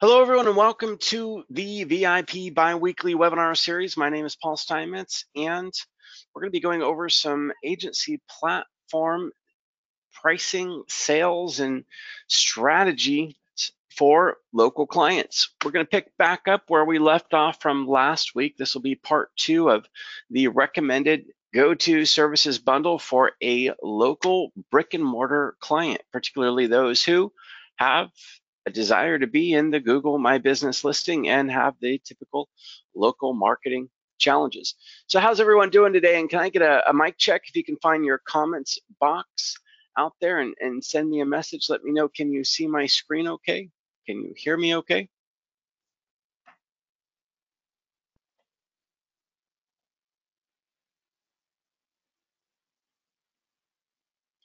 Hello, everyone, and welcome to the VIP biweekly webinar series. My name is Paul Steinmetz, and we're going to be going over some agency platform pricing, sales, and strategy for local clients. We're going to pick back up where we left off from last week. This will be part two of the recommended go-to services bundle for a local brick and mortar client, particularly those who have a desire to be in the Google My Business listing and have the typical local marketing challenges. So how's everyone doing today? And can I get a, a mic check if you can find your comments box out there and, and send me a message. Let me know, can you see my screen okay? Can you hear me okay?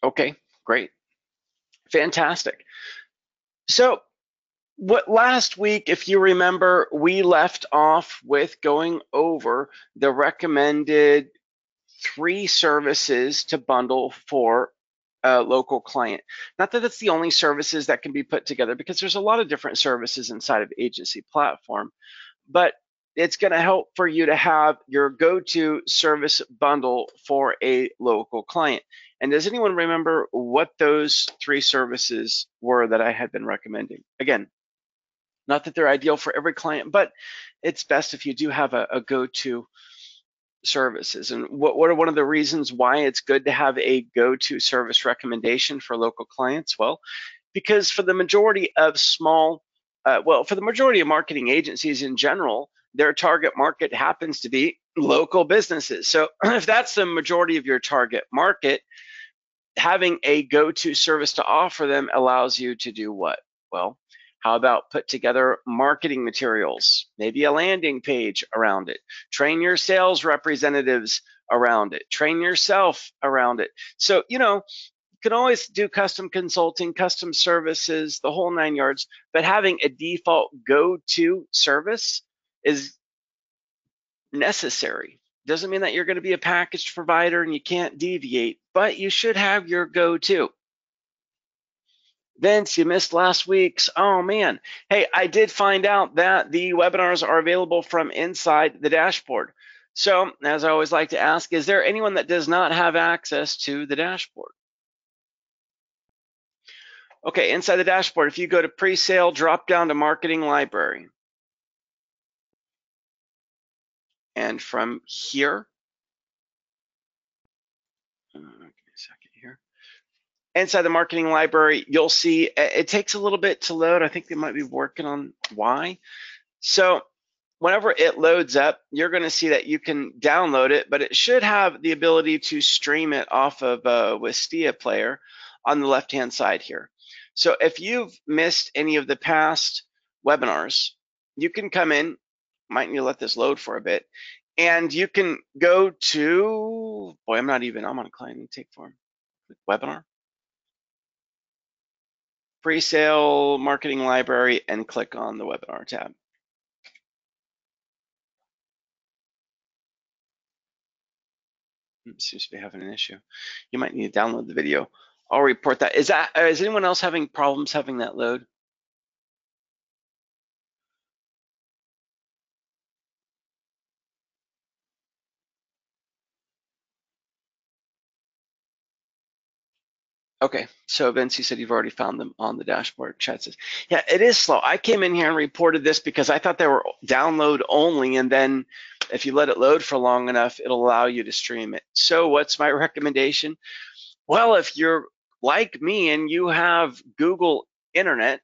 Okay, great. Fantastic. So what last week, if you remember, we left off with going over the recommended three services to bundle for a local client. Not that it's the only services that can be put together because there's a lot of different services inside of agency platform, but it's going to help for you to have your go-to service bundle for a local client. And does anyone remember what those three services were that I had been recommending? Again, not that they're ideal for every client, but it's best if you do have a, a go-to services. And what, what are one of the reasons why it's good to have a go-to service recommendation for local clients? Well, because for the majority of small, uh, well, for the majority of marketing agencies in general, their target market happens to be local businesses. So if that's the majority of your target market, having a go-to service to offer them allows you to do what? Well, how about put together marketing materials, maybe a landing page around it, train your sales representatives around it, train yourself around it. So, you know, you can always do custom consulting, custom services, the whole nine yards, but having a default go-to service is necessary. Doesn't mean that you're going to be a packaged provider and you can't deviate, but you should have your go-to. Vince, you missed last week's. Oh man. Hey, I did find out that the webinars are available from inside the dashboard. So, as I always like to ask, is there anyone that does not have access to the dashboard? Okay, inside the dashboard, if you go to pre-sale, drop down to marketing library. And from here, inside the marketing library, you'll see it takes a little bit to load. I think they might be working on why. So whenever it loads up, you're going to see that you can download it, but it should have the ability to stream it off of a Wistia player on the left-hand side here. So if you've missed any of the past webinars, you can come in, might need to let this load for a bit, and you can go to, boy, I'm not even, I'm on a client intake form, webinar pre-sale marketing library and click on the webinar tab. seems to be having an issue. You might need to download the video. I'll report that. Is that uh, is anyone else having problems having that load? Okay, so Vince, you said you've already found them on the dashboard. Chat says, yeah, it is slow. I came in here and reported this because I thought they were download only, and then if you let it load for long enough, it'll allow you to stream it. So what's my recommendation? Well, if you're like me and you have Google Internet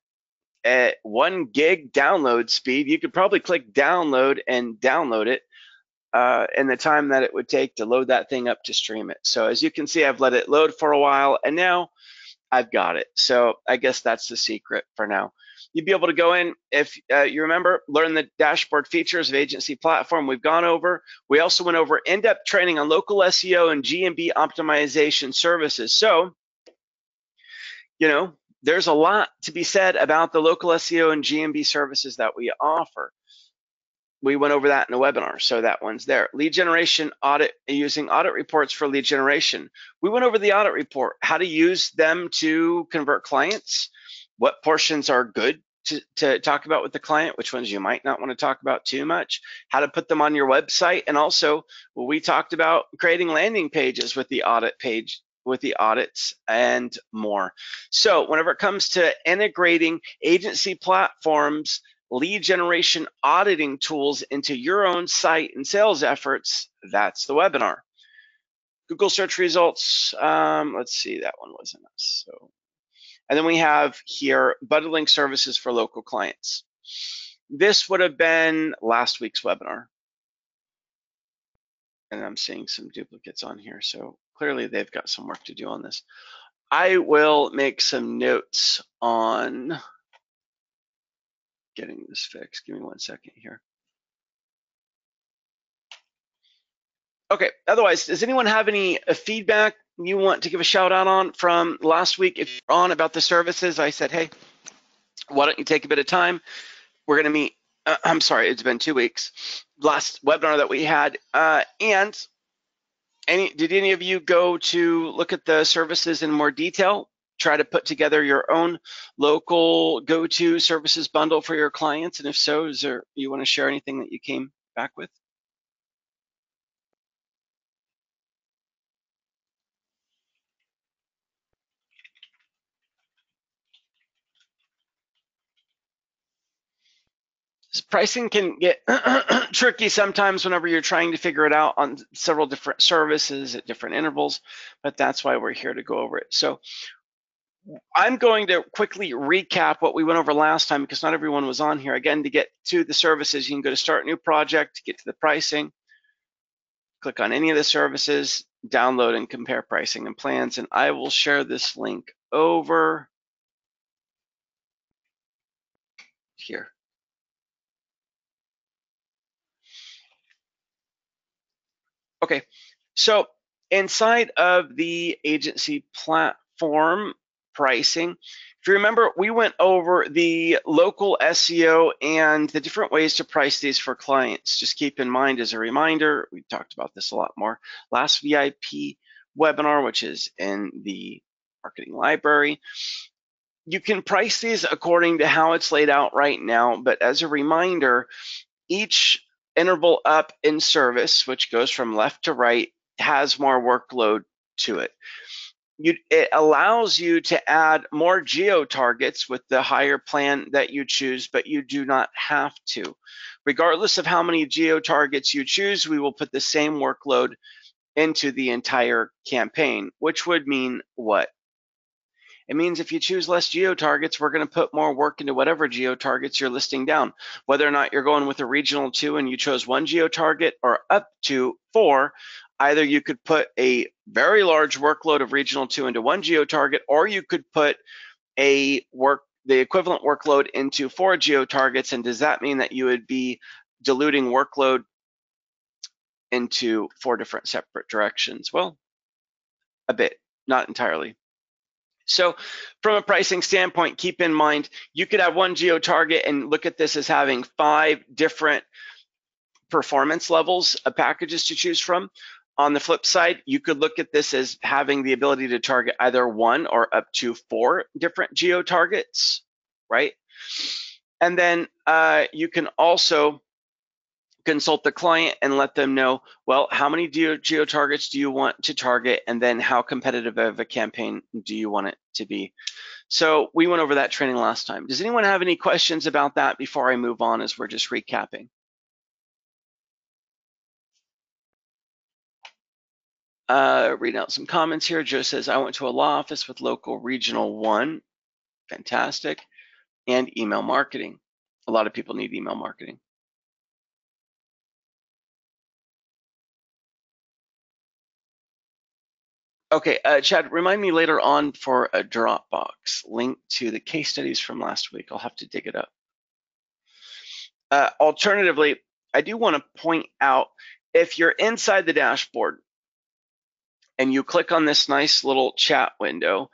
at one gig download speed, you could probably click download and download it uh, and the time that it would take to load that thing up to stream it. So as you can see, I've let it load for a while and now I've got it. So I guess that's the secret for now. You'd be able to go in, if uh, you remember, learn the dashboard features of agency platform we've gone over. We also went over in-depth training on local SEO and GMB optimization services. So, you know, there's a lot to be said about the local SEO and GMB services that we offer we went over that in the webinar, so that one's there. Lead generation audit, using audit reports for lead generation. We went over the audit report, how to use them to convert clients, what portions are good to, to talk about with the client, which ones you might not want to talk about too much, how to put them on your website, and also well, we talked about creating landing pages with the audit page with the audits and more. So whenever it comes to integrating agency platforms, lead generation auditing tools into your own site and sales efforts, that's the webinar. Google search results, um, let's see, that one wasn't us. So, and then we have here bundling services for local clients. This would have been last week's webinar. And I'm seeing some duplicates on here. So clearly they've got some work to do on this. I will make some notes on getting this fixed. Give me one second here. Okay, otherwise, does anyone have any uh, feedback you want to give a shout out on from last week? If you're on about the services, I said, hey, why don't you take a bit of time? We're going to meet, uh, I'm sorry, it's been two weeks, last webinar that we had. Uh, and any, did any of you go to look at the services in more detail? Try to put together your own local go-to services bundle for your clients? And if so, is there, you want to share anything that you came back with? pricing can get tricky sometimes whenever you're trying to figure it out on several different services at different intervals, but that's why we're here to go over it. So I'm going to quickly recap what we went over last time because not everyone was on here. Again, to get to the services, you can go to start new project, get to the pricing, click on any of the services, download and compare pricing and plans, and I will share this link over here. Okay, so inside of the agency platform pricing, if you remember, we went over the local SEO and the different ways to price these for clients. Just keep in mind as a reminder, we talked about this a lot more last VIP webinar, which is in the marketing library. You can price these according to how it's laid out right now, but as a reminder, each interval up in service, which goes from left to right, has more workload to it. You, it allows you to add more geo targets with the higher plan that you choose, but you do not have to. Regardless of how many geo targets you choose, we will put the same workload into the entire campaign, which would mean what? It means if you choose less geo targets, we're going to put more work into whatever geo targets you're listing down. Whether or not you're going with a regional two and you chose one geo target or up to four, either you could put a very large workload of regional two into one geo target, or you could put a work the equivalent workload into four geo targets. And does that mean that you would be diluting workload into four different separate directions? Well, a bit, not entirely. So from a pricing standpoint, keep in mind, you could have one geo target and look at this as having five different performance levels of packages to choose from. On the flip side, you could look at this as having the ability to target either one or up to four different geo targets, right? And then uh, you can also consult the client and let them know, well, how many geo, geo targets do you want to target? And then how competitive of a campaign do you want it to be? So we went over that training last time. Does anyone have any questions about that before I move on as we're just recapping? Uh, reading out some comments here. Joe says, I went to a law office with local regional one. Fantastic. And email marketing. A lot of people need email marketing. Okay, uh, Chad, remind me later on for a Dropbox link to the case studies from last week. I'll have to dig it up. Uh, alternatively, I do want to point out if you're inside the dashboard and you click on this nice little chat window,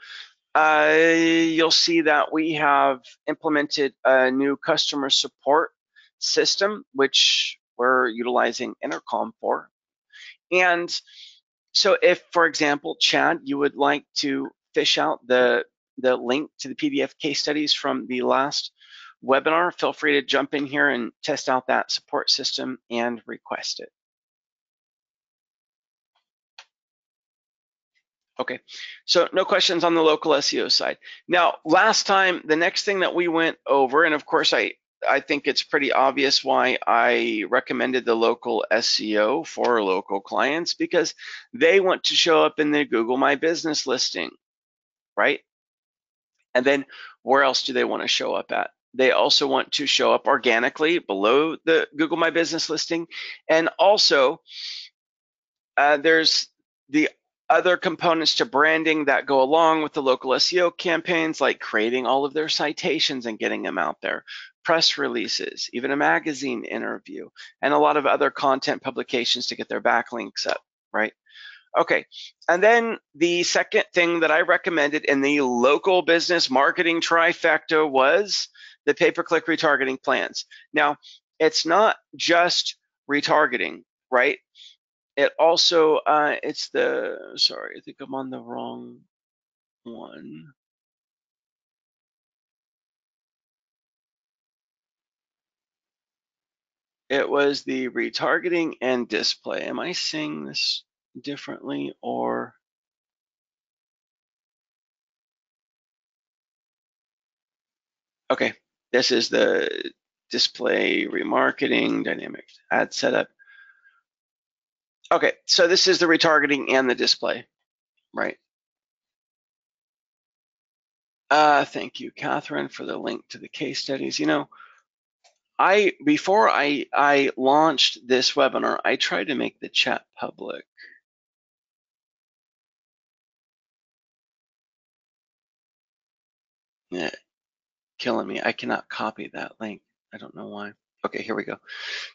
uh, you'll see that we have implemented a new customer support system, which we're utilizing Intercom for. And so if, for example, Chad, you would like to fish out the, the link to the PDF case studies from the last webinar, feel free to jump in here and test out that support system and request it. Okay, so no questions on the local SEO side. Now, last time, the next thing that we went over, and of course I, I think it's pretty obvious why I recommended the local SEO for local clients because they want to show up in the Google My Business listing, right? And then where else do they want to show up at? They also want to show up organically below the Google My Business listing. And also, uh, there's the other components to branding that go along with the local SEO campaigns, like creating all of their citations and getting them out there, press releases, even a magazine interview, and a lot of other content publications to get their backlinks up, right? Okay, and then the second thing that I recommended in the local business marketing trifecta was the pay-per-click retargeting plans. Now, it's not just retargeting, right? It also uh, it's the sorry i think i'm on the wrong one. It was the retargeting and display. Am i saying this differently or? Okay this is the display remarketing dynamic ad setup Okay, so this is the retargeting and the display, right? Uh, thank you, Catherine, for the link to the case studies. You know, I before I I launched this webinar, I tried to make the chat public. Yeah, killing me. I cannot copy that link. I don't know why. Okay, here we go.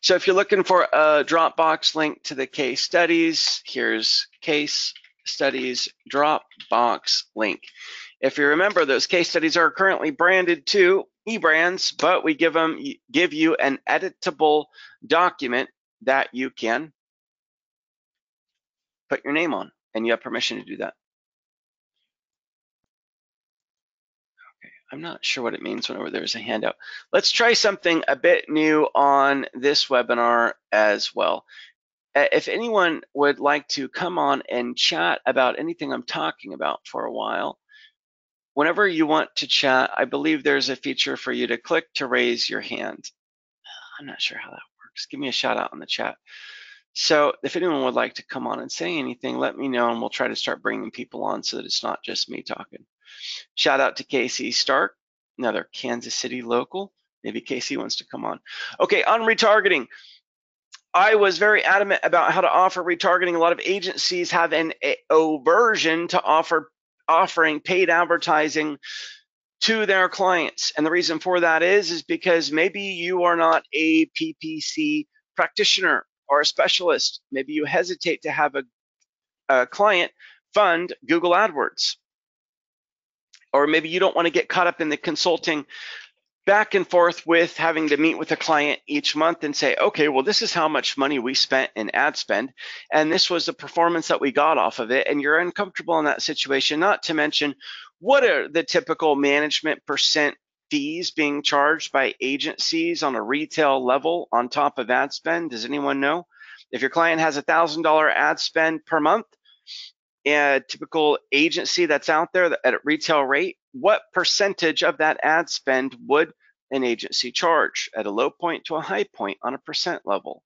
So if you're looking for a Dropbox link to the case studies, here's case studies Dropbox link. If you remember, those case studies are currently branded to eBrands, but we give them give you an editable document that you can put your name on, and you have permission to do that. I'm not sure what it means whenever there's a handout. Let's try something a bit new on this webinar as well. If anyone would like to come on and chat about anything I'm talking about for a while, whenever you want to chat, I believe there's a feature for you to click to raise your hand. I'm not sure how that works. Give me a shout out in the chat. So if anyone would like to come on and say anything, let me know and we'll try to start bringing people on so that it's not just me talking. Shout out to Casey Stark, another Kansas City local. Maybe Casey wants to come on. Okay, on retargeting. I was very adamant about how to offer retargeting. A lot of agencies have an aversion to offer offering paid advertising to their clients. And the reason for that is, is because maybe you are not a PPC practitioner or a specialist. Maybe you hesitate to have a, a client fund Google AdWords or maybe you don't want to get caught up in the consulting back and forth with having to meet with a client each month and say, okay, well, this is how much money we spent in ad spend, and this was the performance that we got off of it, and you're uncomfortable in that situation, not to mention what are the typical management percent fees being charged by agencies on a retail level on top of ad spend? Does anyone know? If your client has a $1,000 ad spend per month, a typical agency that's out there at a retail rate, what percentage of that ad spend would an agency charge at a low point to a high point on a percent level?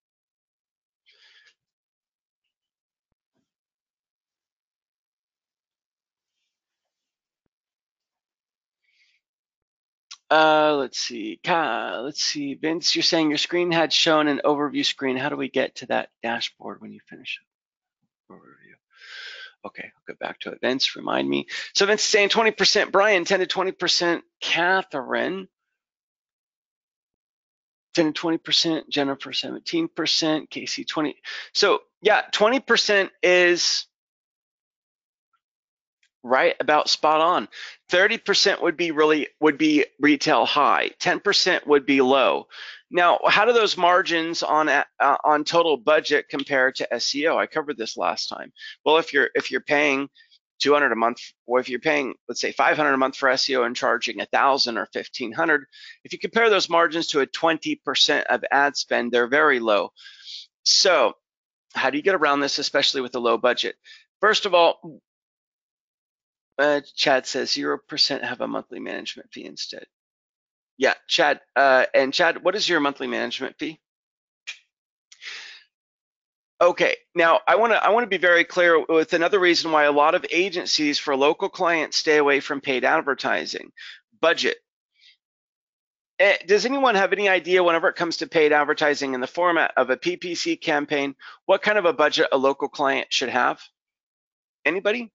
Uh, let's see. Let's see. Vince, you're saying your screen had shown an overview screen. How do we get to that dashboard when you finish? Okay, I'll go back to events, remind me. So is saying 20%, Brian, 10 to 20%, Catherine, 10 to 20%, Jennifer, 17%, Casey, 20. So yeah, 20% is right about spot on. 30% would be really, would be retail high. 10% would be low. Now, how do those margins on uh, on total budget compare to SEO? I covered this last time. Well, if you're if you're paying 200 a month, or if you're paying, let's say 500 a month for SEO and charging 1,000 or 1,500, if you compare those margins to a 20% of ad spend, they're very low. So how do you get around this, especially with a low budget? First of all, uh, Chad says 0% have a monthly management fee instead. Yeah, Chad. Uh, and Chad, what is your monthly management fee? Okay, now I want to I want to be very clear with another reason why a lot of agencies for local clients stay away from paid advertising. Budget. Eh, does anyone have any idea whenever it comes to paid advertising in the format of a PPC campaign, what kind of a budget a local client should have? Anybody?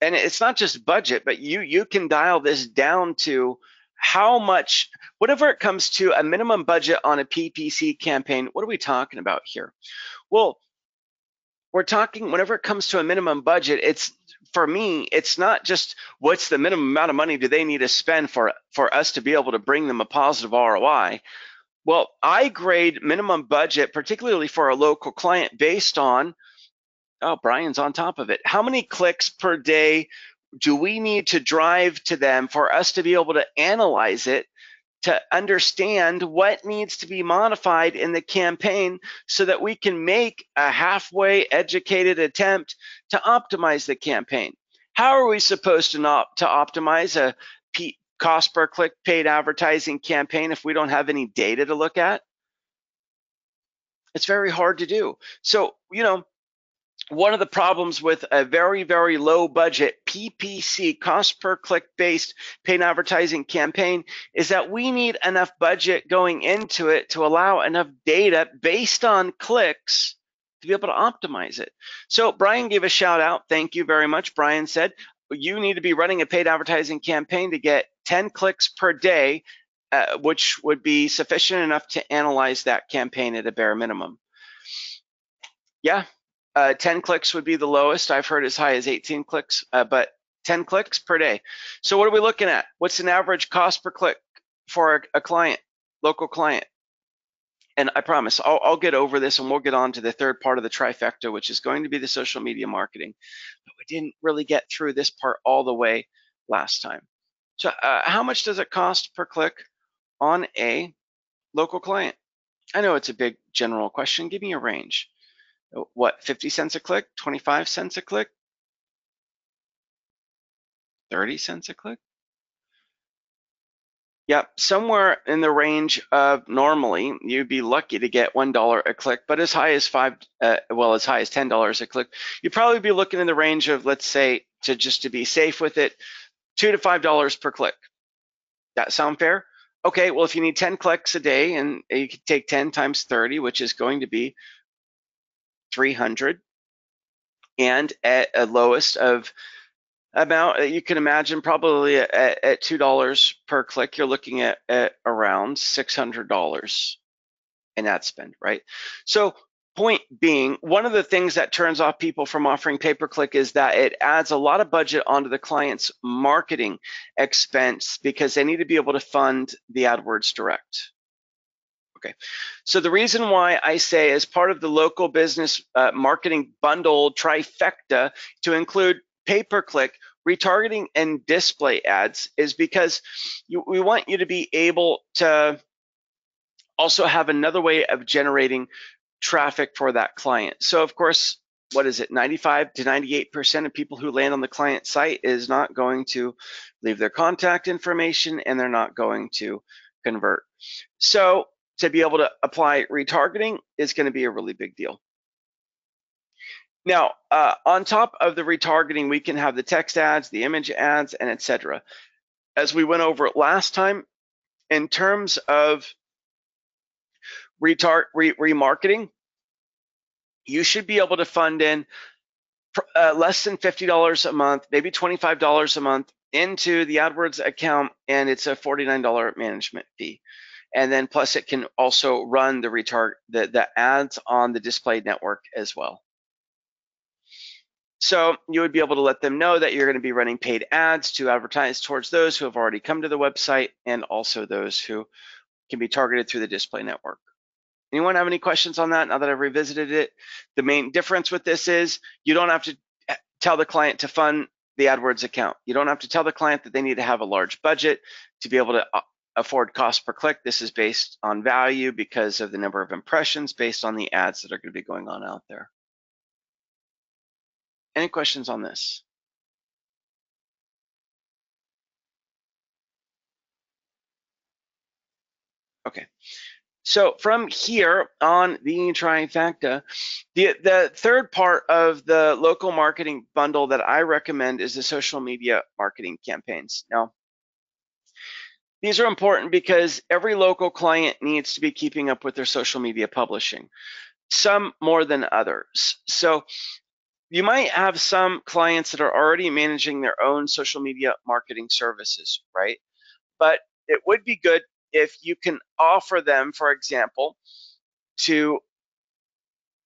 And it's not just budget, but you you can dial this down to how much, whatever it comes to a minimum budget on a PPC campaign, what are we talking about here? Well, we're talking, whenever it comes to a minimum budget, it's for me, it's not just what's the minimum amount of money do they need to spend for, for us to be able to bring them a positive ROI. Well, I grade minimum budget, particularly for a local client, based on, oh, Brian's on top of it. How many clicks per day do we need to drive to them for us to be able to analyze it to understand what needs to be modified in the campaign so that we can make a halfway educated attempt to optimize the campaign. How are we supposed to not to optimize a P, cost per click paid advertising campaign if we don't have any data to look at? It's very hard to do. So, you know, one of the problems with a very, very low budget PPC, cost per click based paid advertising campaign is that we need enough budget going into it to allow enough data based on clicks to be able to optimize it. So Brian gave a shout out. Thank you very much. Brian said, you need to be running a paid advertising campaign to get 10 clicks per day, uh, which would be sufficient enough to analyze that campaign at a bare minimum. Yeah, uh, 10 clicks would be the lowest. I've heard as high as 18 clicks, uh, but 10 clicks per day. So what are we looking at? What's an average cost per click for a, client, local client? And I promise I'll, I'll, get over this and we'll get on to the third part of the trifecta, which is going to be the social media marketing. But we didn't really get through this part all the way last time. So uh, how much does it cost per click on a local client? I know it's a big general question. Give me a range what, 50 cents a click, 25 cents a click, 30 cents a click? Yep, somewhere in the range of normally you'd be lucky to get one dollar a click, but as high as five, uh, well, as high as ten dollars a click, you'd probably be looking in the range of, let's say, to just to be safe with it, two to five dollars per click. That sound fair? Okay, well, if you need 10 clicks a day and you could take 10 times 30, which is going to be 300 and at a lowest of about uh, you can imagine probably at, at two dollars per click you're looking at, at around six hundred dollars in ad spend right? So point being one of the things that turns off people from offering pay per click is that it adds a lot of budget onto the client's marketing expense because they need to be able to fund the adwords direct Okay, so the reason why I say as part of the local business uh, marketing bundle trifecta to include pay-per-click, retargeting, and display ads is because you, we want you to be able to also have another way of generating traffic for that client. So of course, what is it, 95 to 98% of people who land on the client site is not going to leave their contact information and they're not going to convert. So to be able to apply retargeting is going to be a really big deal. Now, uh, on top of the retargeting, we can have the text ads, the image ads, and etc. As we went over last time, in terms of retar re remarketing, you should be able to fund in uh, less than $50 a month, maybe $25 a month into the AdWords account, and it's a $49 management fee and then plus it can also run the retarget the, the ads on the display network as well. So you would be able to let them know that you're going to be running paid ads to advertise towards those who have already come to the website and also those who can be targeted through the display network. Anyone have any questions on that now that I've revisited it? The main difference with this is you don't have to tell the client to fund the AdWords account. You don't have to tell the client that they need to have a large budget to be able to uh, afford cost per click. This is based on value because of the number of impressions based on the ads that are going to be going on out there. Any questions on this? Okay. So from here on the trifecta, the, the third part of the local marketing bundle that I recommend is the social media marketing campaigns. Now, these are important because every local client needs to be keeping up with their social media publishing, some more than others. So you might have some clients that are already managing their own social media marketing services, right? But it would be good if you can offer them, for example, to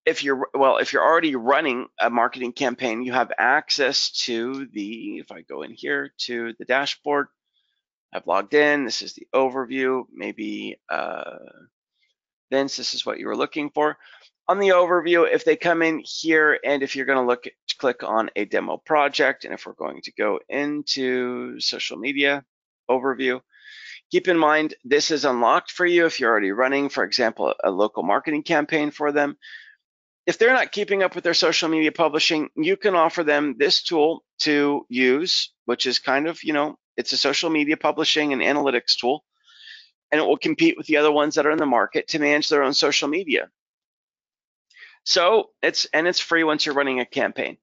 if you're well, if you're already running a marketing campaign, you have access to the, if I go in here to the dashboard, I've logged in, this is the overview, maybe uh, Vince, this is what you were looking for. On the overview, if they come in here and if you're gonna look, at, click on a demo project, and if we're going to go into social media overview, Keep in mind, this is unlocked for you if you're already running, for example, a local marketing campaign for them. If they're not keeping up with their social media publishing, you can offer them this tool to use, which is kind of, you know, it's a social media publishing and analytics tool, and it will compete with the other ones that are in the market to manage their own social media. So it's, and it's free once you're running a campaign.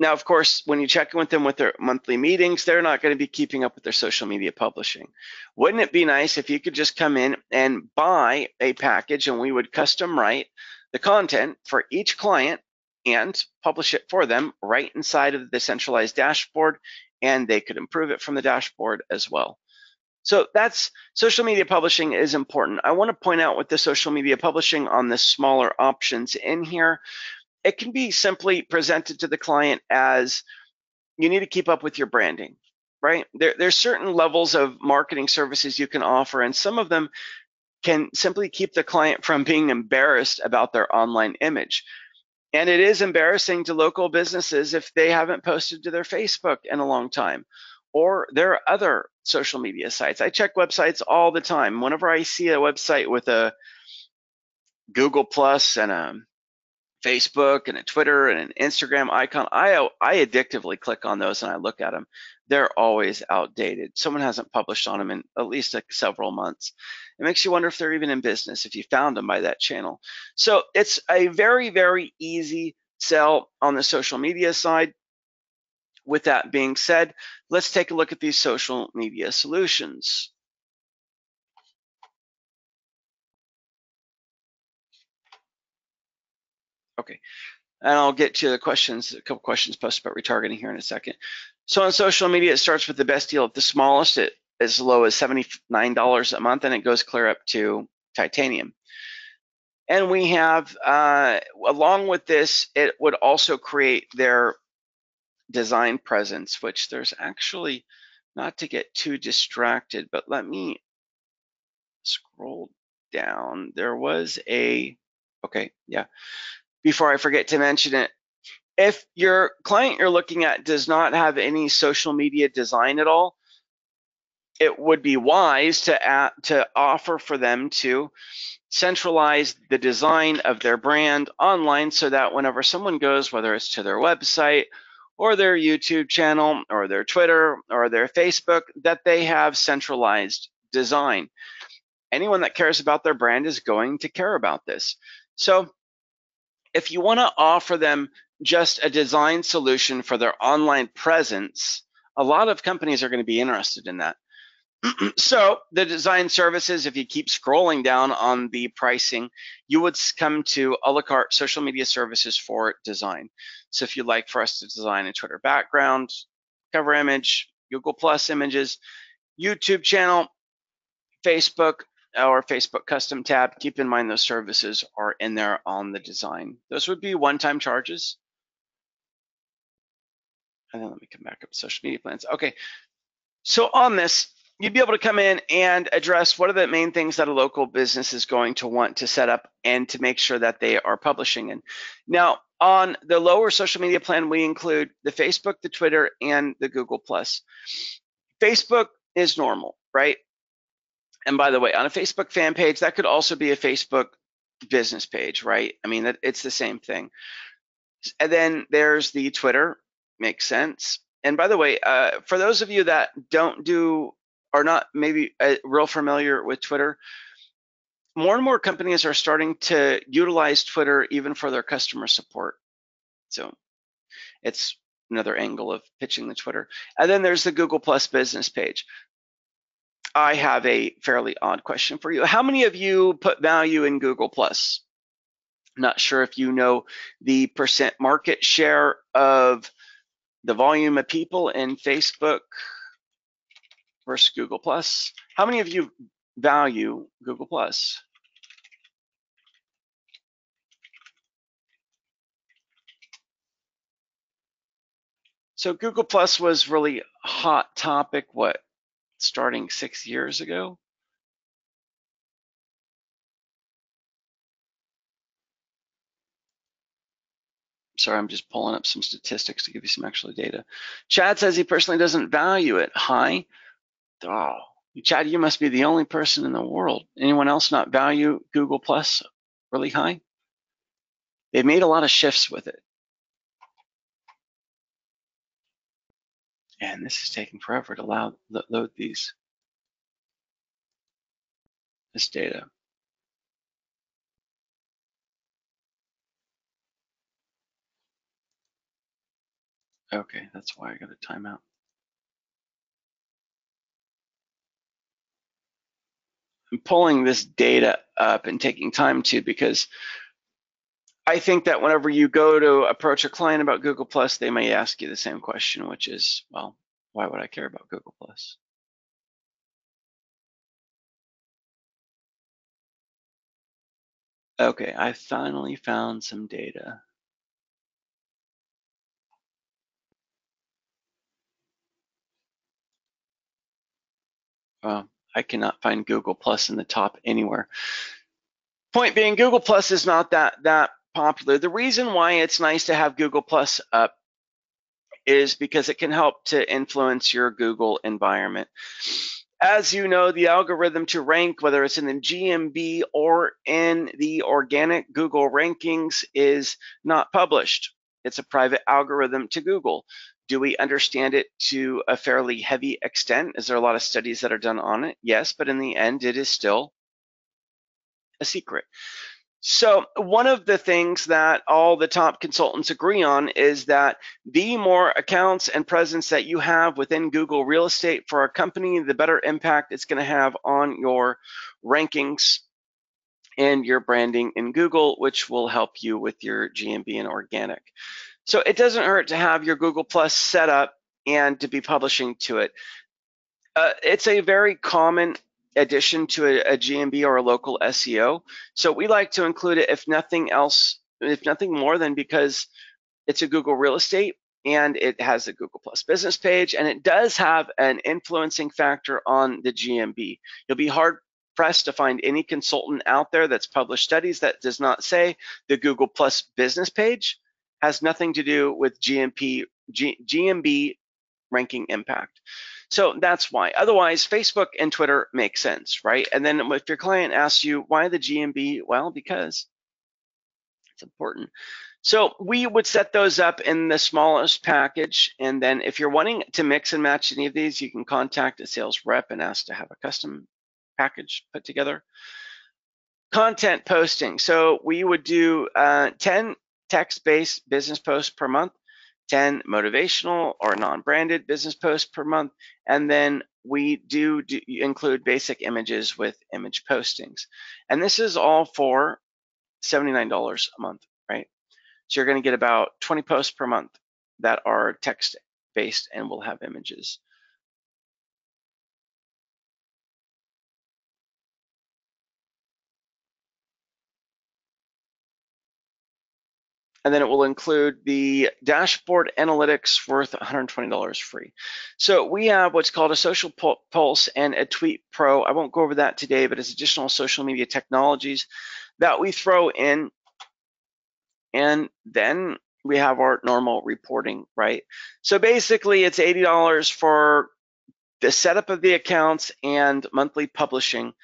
Now, of course, when you check in with them with their monthly meetings, they're not going to be keeping up with their social media publishing. Wouldn't it be nice if you could just come in and buy a package and we would custom write the content for each client and publish it for them right inside of the centralized dashboard, and they could improve it from the dashboard as well. So that's social media publishing is important. I want to point out with the social media publishing on the smaller options in here, it can be simply presented to the client as you need to keep up with your branding, right? There, there's certain levels of marketing services you can offer, and some of them can simply keep the client from being embarrassed about their online image. And it is embarrassing to local businesses if they haven't posted to their Facebook in a long time or their other social media sites. I check websites all the time. Whenever I see a website with a Google Plus and a Facebook and a Twitter and an Instagram icon. I I addictively click on those and I look at them. They're always outdated. Someone hasn't published on them in at least like several months. It makes you wonder if they're even in business if you found them by that channel. So it's a very very easy sell on the social media side. With that being said, let's take a look at these social media solutions. Okay, and I'll get to the questions, a couple questions posted about retargeting here in a second. So on social media, it starts with the best deal at the smallest at as low as $79 a month, and it goes clear up to titanium. And we have, uh, along with this, it would also create their design presence, which there's actually, not to get too distracted, but let me scroll down. There was a, okay, yeah before I forget to mention it. If your client you're looking at does not have any social media design at all, it would be wise to to offer for them to centralize the design of their brand online so that whenever someone goes, whether it's to their website or their YouTube channel or their Twitter or their Facebook, that they have centralized design. Anyone that cares about their brand is going to care about this. So if you want to offer them just a design solution for their online presence, a lot of companies are going to be interested in that. so the design services, if you keep scrolling down on the pricing, you would come to a la carte social media services for design. So if you'd like for us to design a Twitter background, cover image, Google Plus images, YouTube channel, Facebook, or Facebook custom tab, keep in mind those services are in there on the design. Those would be one-time charges. And then let me come back up to social media plans. Okay, so on this, you'd be able to come in and address what are the main things that a local business is going to want to set up and to make sure that they are publishing in. Now, On the lower social media plan, we include the Facebook, the Twitter, and the Google Plus. Facebook is normal, right? And by the way, on a Facebook fan page, that could also be a Facebook business page, right? I mean, it's the same thing. And then there's the Twitter, makes sense. And by the way, uh, for those of you that don't do, are not maybe uh, real familiar with Twitter, more and more companies are starting to utilize Twitter even for their customer support. So it's another angle of pitching the Twitter. And then there's the Google Plus business page. I have a fairly odd question for you. How many of you put value in Google Plus? Not sure if you know the percent market share of the volume of people in Facebook versus Google Plus. How many of you value Google Plus? So Google Plus was really hot topic, what, starting six years ago? Sorry, I'm just pulling up some statistics to give you some actual data. Chad says he personally doesn't value it. Hi. Oh, Chad, you must be the only person in the world. Anyone else not value Google Plus really high? They've made a lot of shifts with it. And this is taking forever to load these, this data. Okay, that's why I got a timeout. I'm pulling this data up and taking time to because I think that whenever you go to approach a client about Google Plus, they may ask you the same question, which is, well, why would I care about Google Plus? Okay, I finally found some data. Well, I cannot find Google Plus in the top anywhere. Point being, Google Plus is not that that popular. The reason why it's nice to have Google Plus up is because it can help to influence your Google environment. As you know, the algorithm to rank, whether it's in the GMB or in the organic Google rankings, is not published. It's a private algorithm to Google. Do we understand it to a fairly heavy extent? Is there a lot of studies that are done on it? Yes, but in the end, it is still a secret. So one of the things that all the top consultants agree on is that the more accounts and presence that you have within Google Real Estate for a company, the better impact it's going to have on your rankings and your branding in Google, which will help you with your GMB and organic. So it doesn't hurt to have your Google Plus set up and to be publishing to it. Uh, it's a very common addition to a, a GMB or a local SEO. So we like to include it if nothing else, if nothing more than because it's a Google real estate and it has a Google Plus business page and it does have an influencing factor on the GMB. You'll be hard pressed to find any consultant out there that's published studies that does not say the Google Plus business page has nothing to do with GMP, G, GMB ranking impact. So that's why. Otherwise, Facebook and Twitter make sense, right? And then if your client asks you, why the GMB? Well, because it's important. So we would set those up in the smallest package. And then if you're wanting to mix and match any of these, you can contact a sales rep and ask to have a custom package put together. Content posting. So we would do uh, 10 text-based business posts per month. 10 motivational or non-branded business posts per month. And then we do, do, include basic images with image postings. And this is all for $79 a month, right? So you're gonna get about 20 posts per month that are text based and will have images. And then it will include the dashboard analytics worth $120 free. So we have what's called a social pulse and a tweet pro. I won't go over that today, but it's additional social media technologies that we throw in and then we have our normal reporting, right? So basically it's $80 for the setup of the accounts and monthly publishing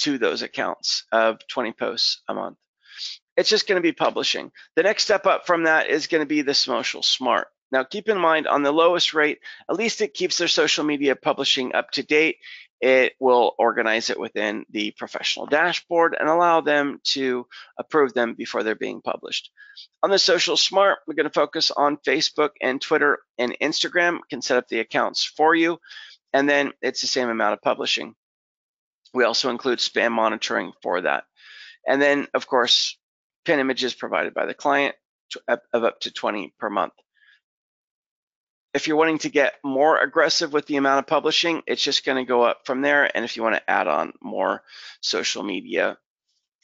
to those accounts of 20 posts a month. It's just going to be publishing. The next step up from that is going to be the Social Smart. Now, keep in mind on the lowest rate, at least it keeps their social media publishing up to date. It will organize it within the professional dashboard and allow them to approve them before they're being published. On the Social Smart, we're going to focus on Facebook and Twitter and Instagram. Can set up the accounts for you, and then it's the same amount of publishing. We also include spam monitoring for that. And then, of course, pin images provided by the client of up to 20 per month. If you're wanting to get more aggressive with the amount of publishing, it's just going to go up from there. And if you want to add on more social media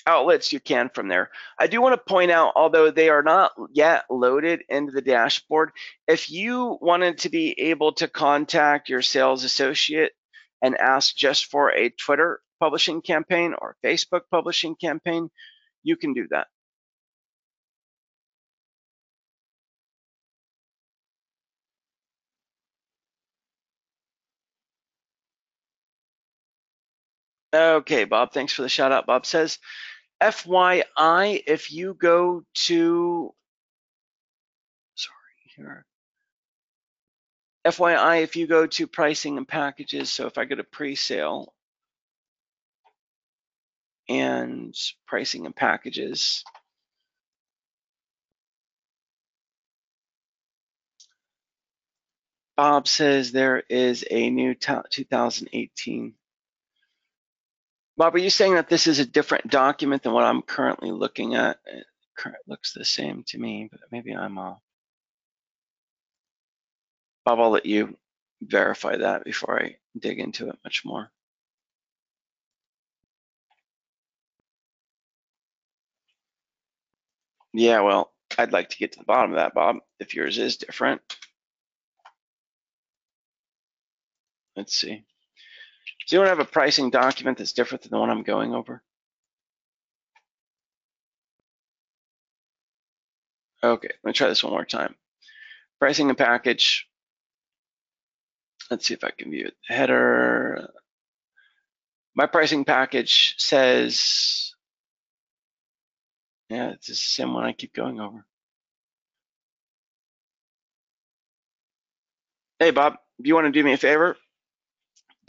outlets, you can from there. I do want to point out, although they are not yet loaded into the dashboard, if you wanted to be able to contact your sales associate and ask just for a Twitter publishing campaign or Facebook publishing campaign, you can do that. Okay, Bob, thanks for the shout out. Bob says, FYI, if you go to, sorry, here. FYI, if you go to pricing and packages, so if I go to pre-sale and pricing and packages, Bob says there is a new 2018 Bob, are you saying that this is a different document than what I'm currently looking at? It looks the same to me, but maybe I'm off. Bob, I'll let you verify that before I dig into it much more. Yeah, well, I'd like to get to the bottom of that, Bob, if yours is different. Let's see. Does anyone have a pricing document that's different than the one I'm going over? Okay, let me try this one more time. Pricing and package. Let's see if I can view it. Header. My pricing package says, yeah, it's the same one I keep going over. Hey, Bob, do you want to do me a favor?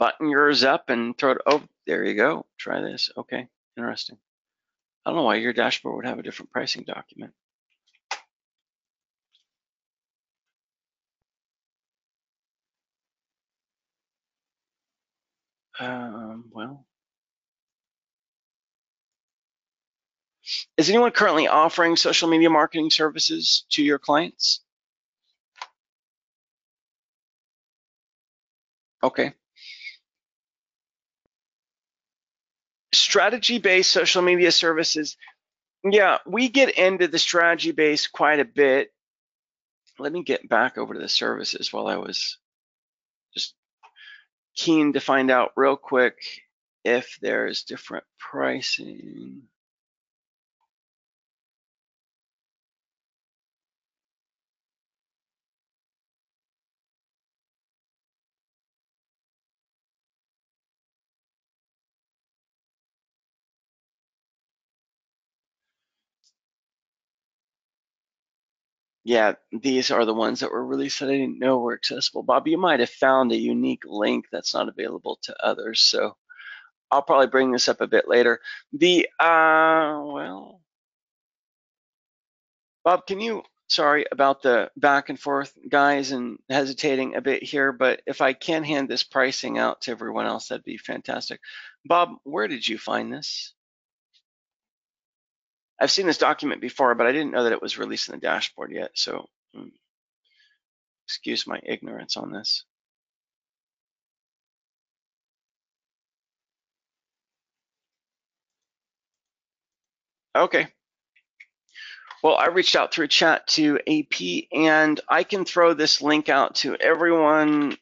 Button yours up and throw it. Oh, there you go. Try this. Okay, interesting. I don't know why your dashboard would have a different pricing document. Um, well, is anyone currently offering social media marketing services to your clients? Okay. Strategy-based social media services, yeah, we get into the strategy base quite a bit. Let me get back over to the services while I was just keen to find out real quick if there's different pricing. Yeah, these are the ones that were released that I didn't know were accessible. Bob, you might have found a unique link that's not available to others, so I'll probably bring this up a bit later. The, uh, well, Bob, can you, sorry about the back and forth, guys, and hesitating a bit here, but if I can hand this pricing out to everyone else, that'd be fantastic. Bob, where did you find this? I've seen this document before, but I didn't know that it was released in the dashboard yet. So hmm, excuse my ignorance on this. Okay. Well, I reached out through chat to AP and I can throw this link out to everyone.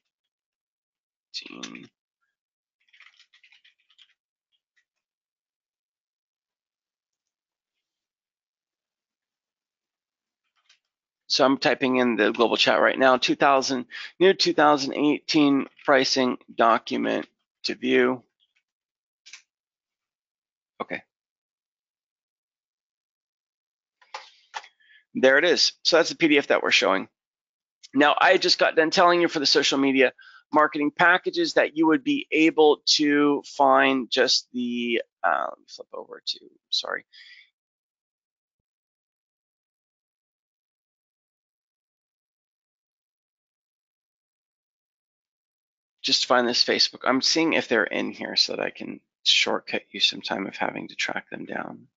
So I'm typing in the global chat right now, 2000, new 2018 pricing document to view. Okay. There it is. So that's the PDF that we're showing. Now, I just got done telling you for the social media marketing packages that you would be able to find just the, uh, flip over to, sorry, just find this Facebook. I'm seeing if they're in here so that I can shortcut you some time of having to track them down.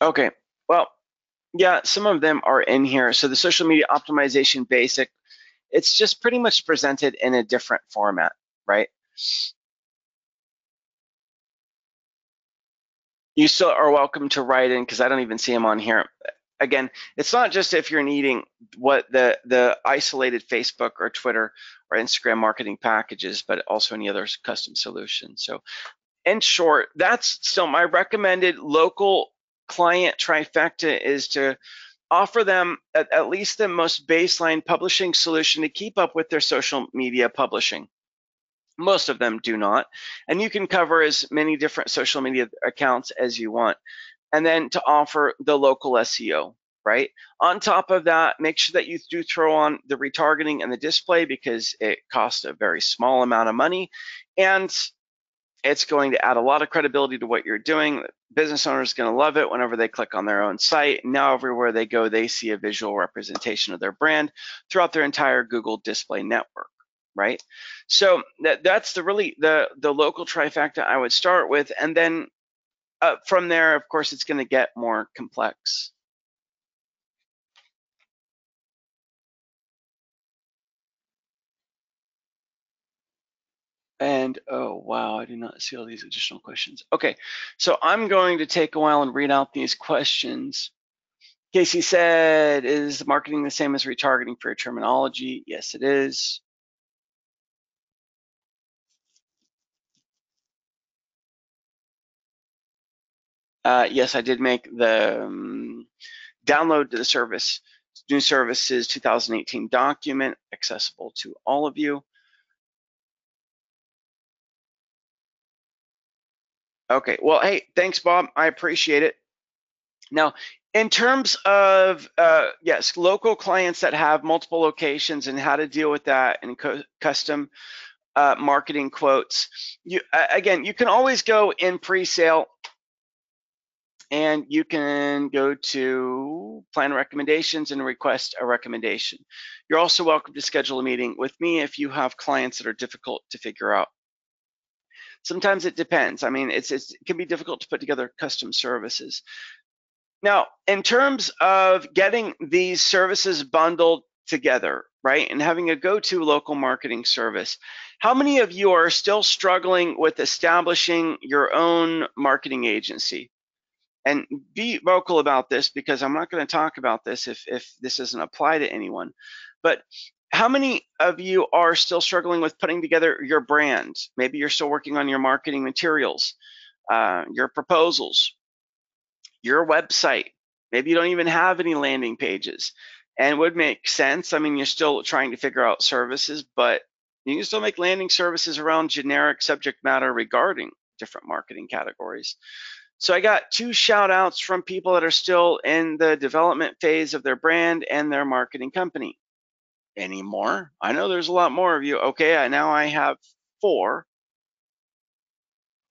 Okay, well, yeah, some of them are in here. So the social media optimization basic, it's just pretty much presented in a different format, right? You still are welcome to write in because I don't even see them on here. Again, it's not just if you're needing what the the isolated Facebook or Twitter or Instagram marketing packages, but also any other custom solutions. So in short, that's still my recommended local client trifecta is to offer them at, at, least the most baseline publishing solution to keep up with their social media publishing. Most of them do not. And you can cover as many different social media accounts as you want. And then to offer the local SEO, right? On top of that, make sure that you do throw on the retargeting and the display because it costs a very small amount of money. And it's going to add a lot of credibility to what you're doing. Business owners are going to love it whenever they click on their own site. Now, everywhere they go, they see a visual representation of their brand throughout their entire Google display network, right? So that, that's the really the the local trifecta I would start with, and then uh, from there, of course, it's going to get more complex. And oh, wow, I did not see all these additional questions. Okay, so I'm going to take a while and read out these questions. Casey said, is marketing the same as retargeting for your terminology? Yes, it is. Uh, yes, I did make the um, download to the service. New services 2018 document accessible to all of you. Okay, well, hey, thanks, Bob. I appreciate it. Now, in terms of, uh, yes, local clients that have multiple locations and how to deal with that and custom uh, marketing quotes, you again, you can always go in pre-sale and you can go to plan recommendations and request a recommendation. You're also welcome to schedule a meeting with me if you have clients that are difficult to figure out. Sometimes it depends. I mean, it's, it's, it can be difficult to put together custom services. Now, in terms of getting these services bundled together, right, and having a go-to local marketing service, how many of you are still struggling with establishing your own marketing agency? And be vocal about this because I'm not going to talk about this if, if this doesn't apply to anyone. But how many of you are still struggling with putting together your brand? Maybe you're still working on your marketing materials, uh, your proposals, your website. Maybe you don't even have any landing pages. And would make sense. I mean, you're still trying to figure out services, but you can still make landing services around generic subject matter regarding different marketing categories. So I got two shout outs from people that are still in the development phase of their brand and their marketing company anymore. I know there's a lot more of you. Okay, now I have four.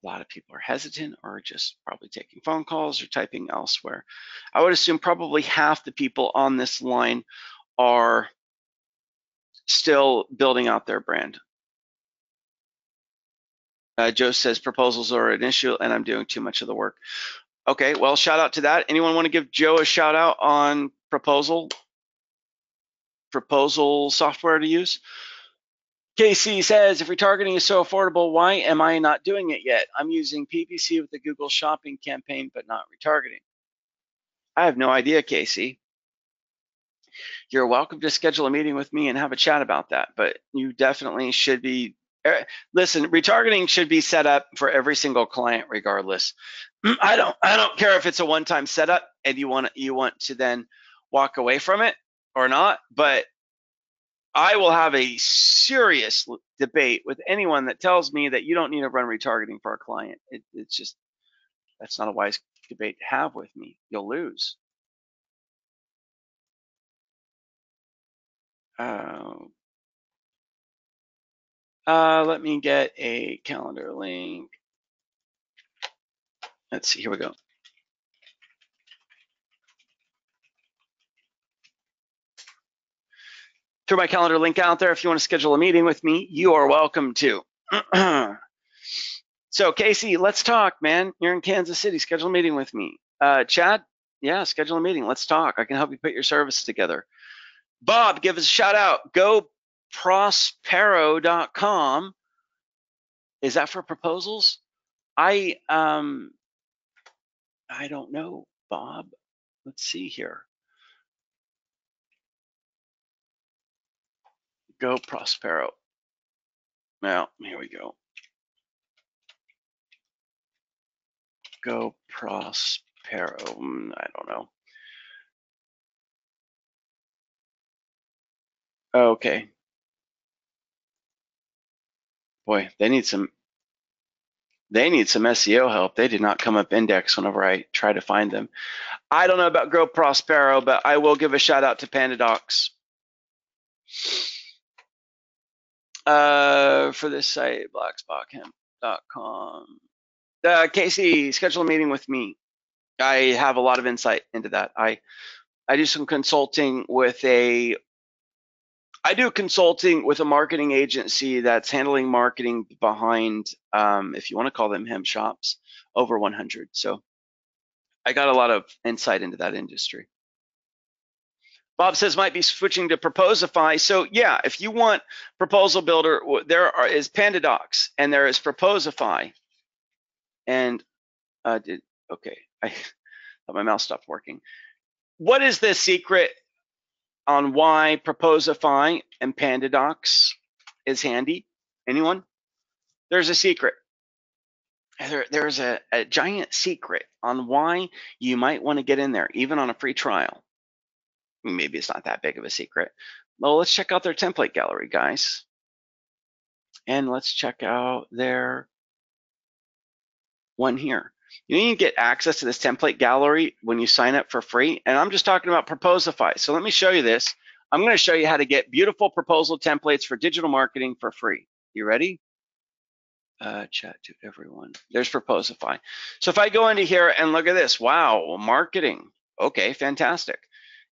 A lot of people are hesitant or just probably taking phone calls or typing elsewhere. I would assume probably half the people on this line are still building out their brand. Uh, Joe says proposals are an issue and I'm doing too much of the work. Okay, well, shout out to that. Anyone want to give Joe a shout out on proposal proposal software to use. Casey says, if retargeting is so affordable, why am I not doing it yet? I'm using PPC with the Google Shopping campaign, but not retargeting. I have no idea, Casey. you're welcome to schedule a meeting with me and have a chat about that. But you definitely should be. er, Listen, retargeting should be set up for every single client, regardless. I don't. I don't care if it's a one-time setup and you want you want to then walk away from it or not. But I will have a serious debate with anyone that tells me that you don't need to run retargeting for a client. It, it's just that's not a wise debate to have with me. You'll lose. Uh, uh, let me get a calendar link. Let's see. Here we go. Throw my calendar link out there. If you want to schedule a meeting with me, you are welcome to. so Casey, let's talk, man. You're in Kansas City. Schedule a meeting with me. Uh, Chad, yeah, schedule a meeting. Let's talk. I can help you put your service together. Bob, give us a shout out. Go prospero.com. Is that for proposals? I um I don't know, Bob. Let's see here. Go Prospero. Now, here we go. Go Prospero. Mm, I don't know. Okay. Boy, they need some they need some SEO help. They did not come up index whenever I try to find them. I don't know about Grow Prospero, but I will give a shout out to PandaDocs uh, for this site, blackspothemp.com. Uh, Casey, schedule a meeting with me. I have a lot of insight into that. I I do some consulting with a I do consulting with a marketing agency that's handling marketing behind, um, if you want to call them hemp shops, over 100. So I got a lot of insight into that industry. Bob says might be switching to Proposify. So yeah, if you want Proposal Builder, there are, is PandaDocs and there is Proposify. And uh, did okay, I my mouse stopped working. What is the secret on why Proposify and PandaDocs is handy? Anyone? There's a secret. There, there's a, a giant secret on why you might want to get in there, even on a free trial. Maybe it's not that big of a secret. Well, let's check out their template gallery, guys. And let's check out their one here. You need to get access to this template gallery when you sign up for free. And I'm just talking about Proposify. So let me show you this. I'm going to show you how to get beautiful proposal templates for digital marketing for free. You ready? Uh, chat to everyone. There's Proposify. So if I go into here and look at this, wow, marketing. Okay, fantastic.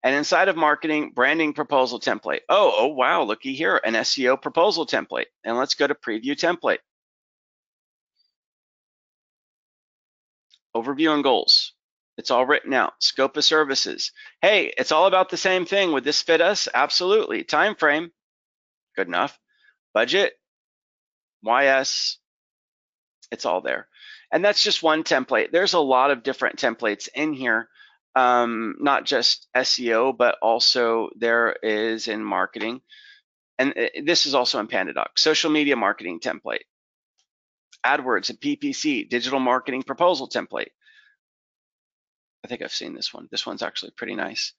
And inside of marketing, branding proposal template. Oh, oh, wow, looky here, an SEO proposal template. And let's go to preview template. Overview and goals. It's all written out. Scope of services. Hey, it's all about the same thing. Would this fit us? Absolutely. Time frame. Good enough. Budget. YS. It's all there. And that's just one template. There's a lot of different templates in here, um, not just SEO, but also there is in marketing. And uh, this is also in PandaDoc, social media marketing template. AdWords and PPC, digital marketing proposal template. I think I've seen this one. This one's actually pretty nice.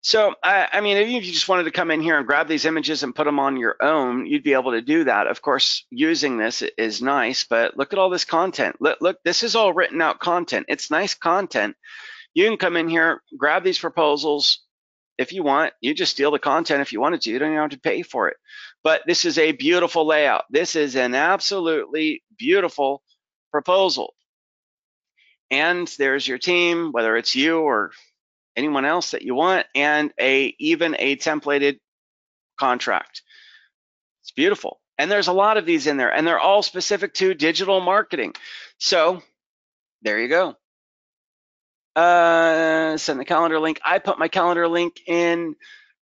So, I, I mean, if you just wanted to come in here and grab these images and put them on your own, you'd be able to do that. Of course, using this is nice, but look at all this content. Look, look, this is all written out content. It's nice content. You can come in here, grab these proposals if you want. You just steal the content if you wanted to. You don't even have to pay for it. But this is a beautiful layout. This is an absolutely beautiful proposal. And there's your team, whether it's you or anyone else that you want, and a even a templated contract. It's beautiful. And there's a lot of these in there, and they're all specific to digital marketing. So there you go. Uh, send the calendar link. I put my calendar link in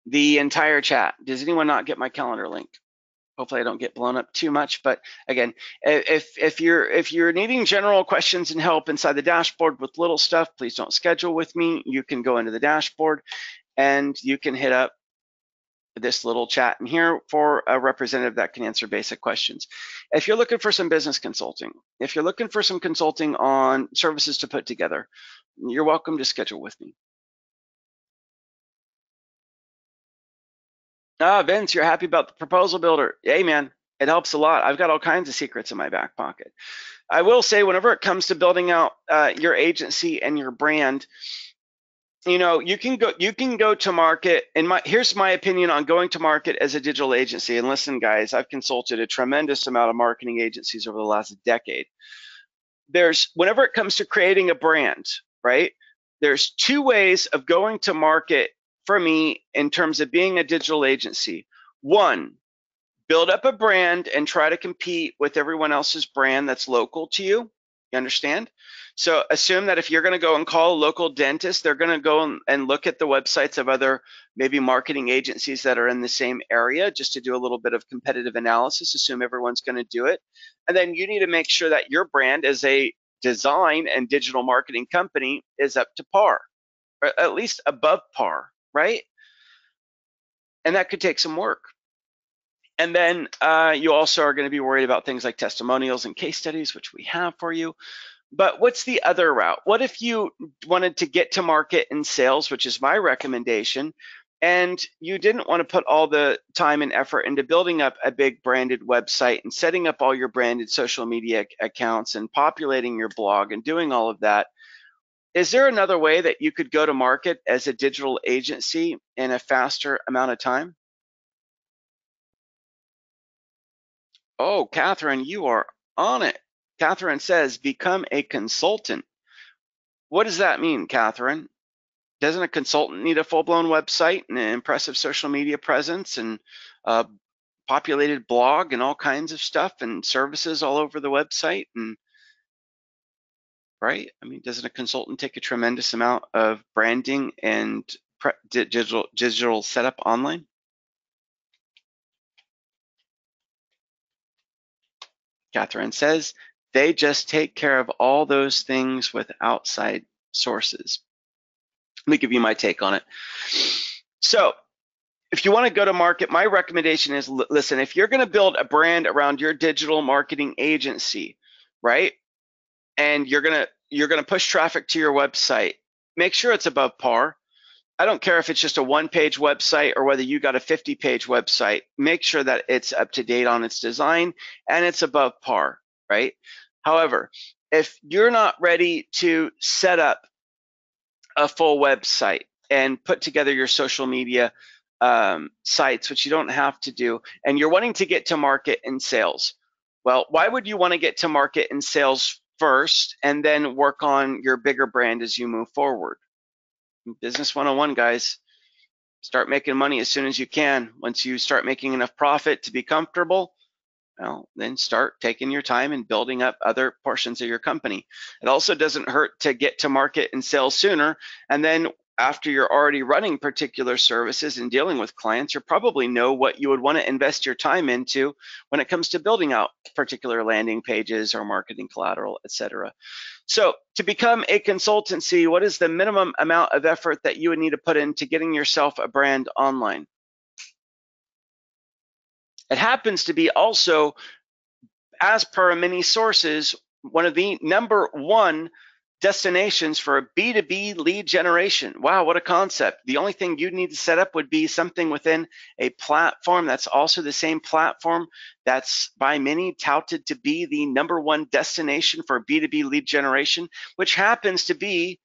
the entire chat. Does anyone not get my calendar link? Hopefully I don't get blown up too much, but again, if if you're if you're needing general questions and help inside the dashboard with little stuff, please don't schedule with me. You can go into the dashboard and you can hit up this little chat in here for a representative that can answer basic questions. If you're looking for some business consulting, if you're looking for some consulting on services to put together, you're welcome to schedule with me. Ah, Vince, you're happy about the proposal builder. Hey, man, it helps a lot. I've got all kinds of secrets in my back pocket. I will say, whenever it comes to building out uh, your agency and your brand, you know, you can go you can go to market. And my here's my opinion on going to market as a digital agency. And listen, guys, I've consulted a tremendous amount of marketing agencies over the last decade. There's whenever it comes to creating a brand, right? There's two ways of going to market for me in terms of being a digital agency. One, build up a brand and try to compete with everyone else's brand that's local to you. You understand? So assume that if you're going to go and call a local dentist, they're going to go and look at the websites of other maybe marketing agencies that are in the same area just to do a little bit of competitive analysis. Assume everyone's going to do it. And then you need to make sure that your brand as a design and digital marketing company is up to par, or at least above par right? And that could take some work. And then uh, you also are going to be worried about things like testimonials and case studies, which we have for you. But what's the other route? What if you wanted to get to market in sales, which is my recommendation, and you didn't want to put all the time and effort into building up a big branded website and setting up all your branded social media accounts and populating your blog and doing all of that? Is there another way that you could go to market as a digital agency in a faster amount of time? Oh, Catherine, you are on it. Catherine says, become a consultant. What does that mean, Catherine? Doesn't a consultant need a full-blown website and an impressive social media presence and a populated blog and all kinds of stuff and services all over the website and right? I mean, doesn't a consultant take a tremendous amount of branding and digital digital setup online? Catherine says they just take care of all those things with outside sources. Let me give you my take on it. So, if you want to go to market, my recommendation is listen, if you're going to build a brand around your digital marketing agency, right? and you're gonna you're gonna push traffic to your website, make sure it's above par. I don't care if it's just a one-page website or whether you got a 50-page website. Make sure that it's up to date on its design and it's above par, right? However, if you're not ready to set up a full website and put together your social media um, sites, which you don't have to do, and you're wanting to get to market in sales, well, why would you want to get to market in sales first and then work on your bigger brand as you move forward. Business 101, guys. Start making money as soon as you can. Once you start making enough profit to be comfortable, well, then start taking your time and building up other portions of your company. It also doesn't hurt to get to market and sell sooner. And then after you're already running particular services and dealing with clients, you probably know what you would want to invest your time into when it comes to building out particular landing pages or marketing collateral, et cetera. So to become a consultancy, what is the minimum amount of effort that you would need to put into getting yourself a brand online? It happens to be also, as per many sources, one of the number one destinations for a B2B lead generation. Wow, what a concept. The only thing you'd need to set up would be something within a platform that's also the same platform that's by many touted to be the number one destination for B2B lead generation, which happens to be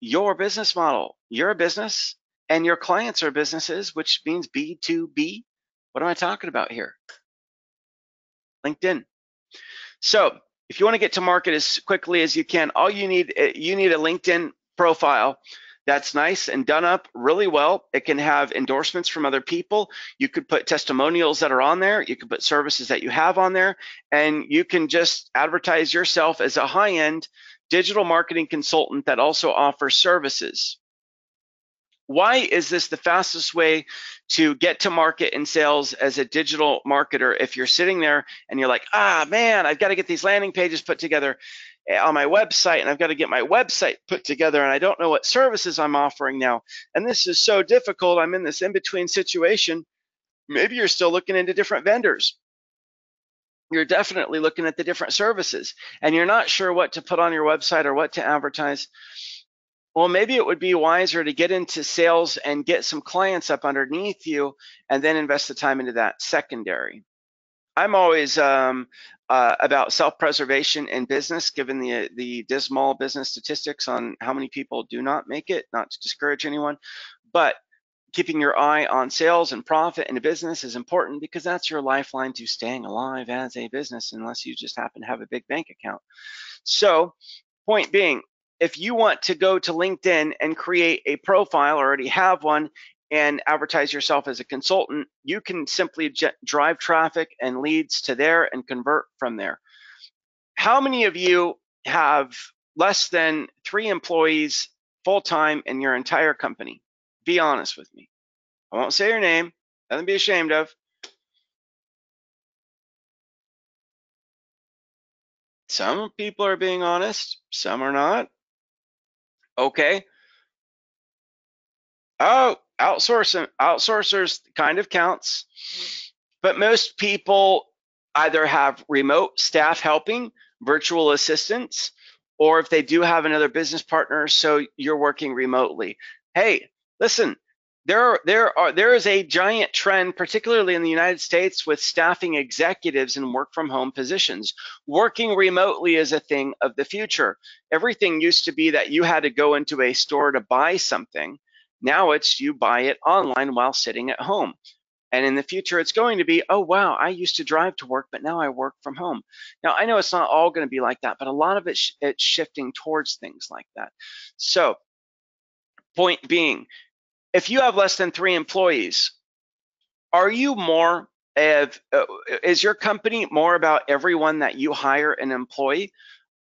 your business model. You're a business and your clients are businesses, which means B2B. What am I talking about here? LinkedIn. So if you want to get to market as quickly as you can, all you need eh, you need a LinkedIn profile that's nice and done up really well. It can have endorsements from other people. You could put testimonials that are on there. You can put services that you have on there, and you can just advertise yourself as a high-end digital marketing consultant that also offers services. Why is this the fastest way to get to market in sales as a digital marketer? If you're sitting there and you're like, ah, man, I've got to get these landing pages put together. eh, on my website and I've got to get my website put together and I don't know what services I'm offering now. And this is so difficult. I'm in this in between situation. Maybe you're still looking into different vendors. You're definitely looking at the different services and you're not sure what to put on your website or what to advertise. Well, maybe it would be wiser to get into sales and get some clients up underneath you and then invest the time into that secondary. I'm always um, uh, about self-preservation in business, given the the dismal business statistics on how many people do not make it. Not to discourage anyone, but keeping your eye on sales and profit in a business is important because that's your lifeline to staying alive as a business, unless you just happen to have a big bank account. So, point being, if you want to go to LinkedIn and create a profile, or already have one, and advertise yourself as a consultant, you can simply drive traffic and leads to there and convert from there. How many of you have less than three employees full time in your entire company? Be honest with me. I won't say your name, nothing to be ashamed of. Some people are being honest, some are not. Okay. Oh, outsourcing outsourcers kind of counts, but most people either have remote staff helping, virtual assistants, or if they do have another business partner, so you're working remotely. Hey, listen, there are, there are there is a giant trend, particularly in the United States, with staffing executives in work from home positions. Working remotely is a thing of the future. Everything used to be that you had to go into a store to buy something now it's you buy it online while sitting at home. And in the future, it's going to be, oh, wow, I used to drive to work, but now I work from home. Now, I know it's not all going to be like that, but a lot of it sh it's shifting towards things like that. So, point being, if you have less than three employees, are you more of, uh, is your company more about everyone that you hire an employee?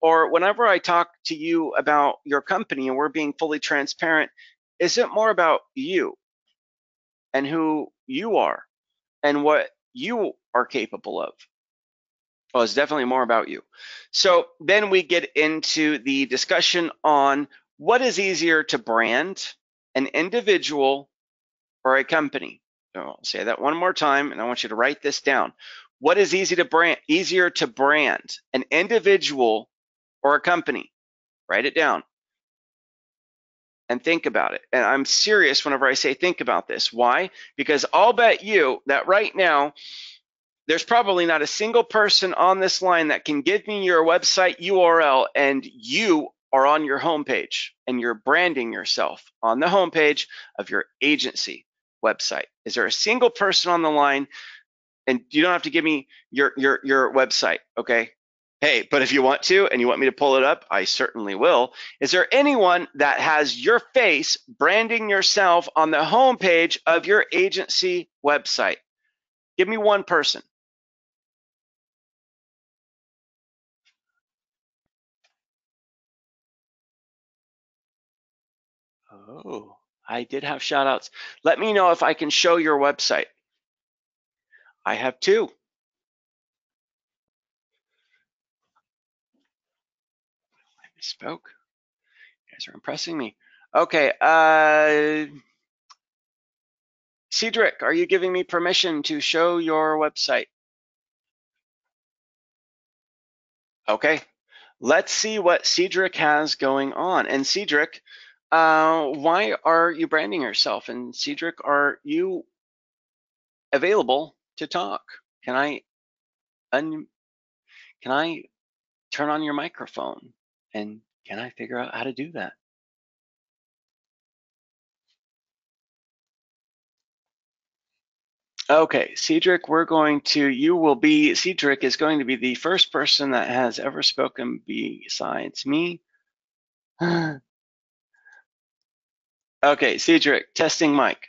Or whenever I talk to you about your company and we're being fully transparent, is it more about you and who you are and what you are capable of? Well, it's definitely more about you. So then we get into the discussion on what is easier to brand, an individual or a company. So I'll say that one more time, and I want you to write this down. What is easy to brand, easier to brand, an individual or a company? Write it down and think about it. And I'm serious whenever I say think about this. Why? Because I'll bet you that right now, there's probably not a single person on this line that can give me your website URL and you are on your homepage and you're branding yourself on the homepage of your agency website. Is there a single person on the line? And you don't have to give me your your your website, okay? Hey, but if you want to and you want me to pull it up, I certainly will. Is there anyone that has your face branding yourself on the homepage of your agency website? Give me one person. Oh, I did have shout outs. Let me know if I can show your website. I have two. spoke. You guys are impressing me. Okay, uh, Cedric, are you giving me permission to show your website? Okay, let's see what Cedric has going on. And Cedric, uh, why are you branding yourself? And Cedric, are you available to talk? Can I un can I turn on your microphone? And can I figure out how to do that? Okay, Cedric, we're going to, you will be, Cedric is going to be the first person that has ever spoken besides me. okay, Cedric, testing mic.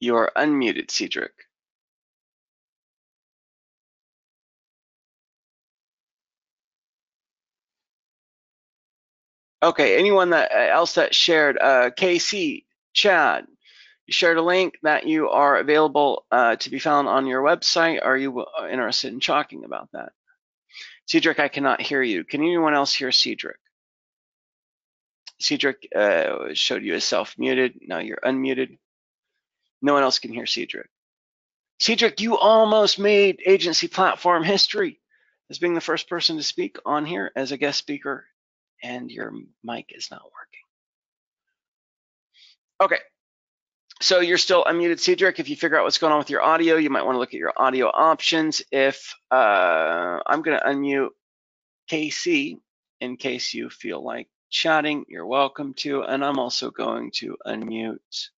You are unmuted, Cedric. Okay, anyone that uh, else that shared, uh, KC, Chad, You shared a link that you are available uh, to be found on your website. Are you uh, interested in talking about that? Cedric, I cannot hear you. Can anyone else hear Cedric? Cedric uh, showed you as self-muted. Now you're unmuted. No one else can hear Cedric. Cedric, you almost made agency platform history as being the first person to speak on here as a guest speaker, and your mic is not working. Okay, so you're still unmuted, Cedric. If you figure out what's going on with your audio, you might want to look at your audio options. If uh, I'm going to unmute KC in case you feel like chatting, you're welcome to. And I'm also going to unmute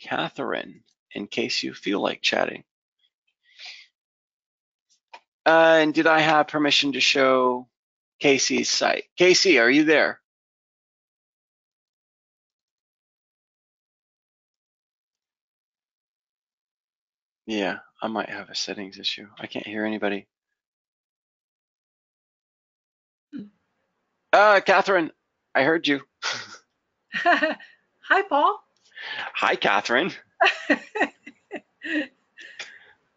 Catherine in case you feel like chatting. Uh, and did I have permission to show Casey's site? Casey, are you there? Yeah, I might have a settings issue. I can't hear anybody. Uh, Catherine, I heard you. Hi, Paul. Hi, Catherine.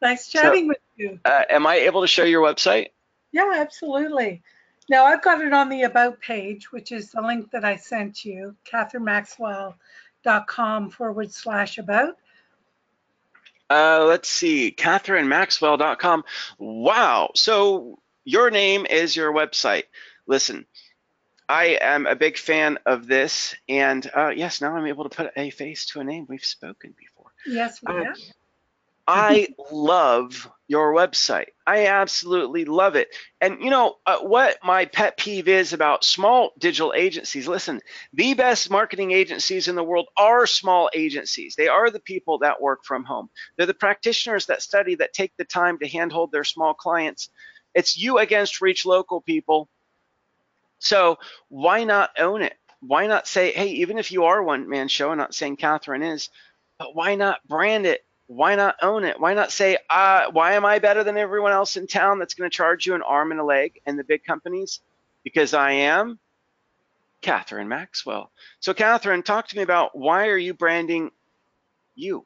nice chatting so, with you. Uh, am I able to show your website? Yeah, absolutely. Now I've got it on the About page, which is the link that I sent you, catherinemaxwell.com forward slash about. Uh, let's see, catherinemaxwell.com. Wow. So your name is your website. Listen, I am a big fan of this. And uh, yes, now I'm able to put a face to a name. We've spoken before. Yes, we have. I love your website. I absolutely love it. And you know uh, what my pet peeve is about small digital agencies? Listen, the best marketing agencies in the world are small agencies. They are the people that work from home. They're the practitioners that study, that take the time to handhold their small clients. It's you against ReachLocal people so why not own it? Why not say, hey, even if you are one man show, I'm not saying Catherine is, but why not brand it? Why not own it? Why not say, uh, why am I better than everyone else in town that's going to charge you an arm and a leg and the big companies? Because I am Catherine Maxwell. So, Catherine, talk to me about why are you branding you?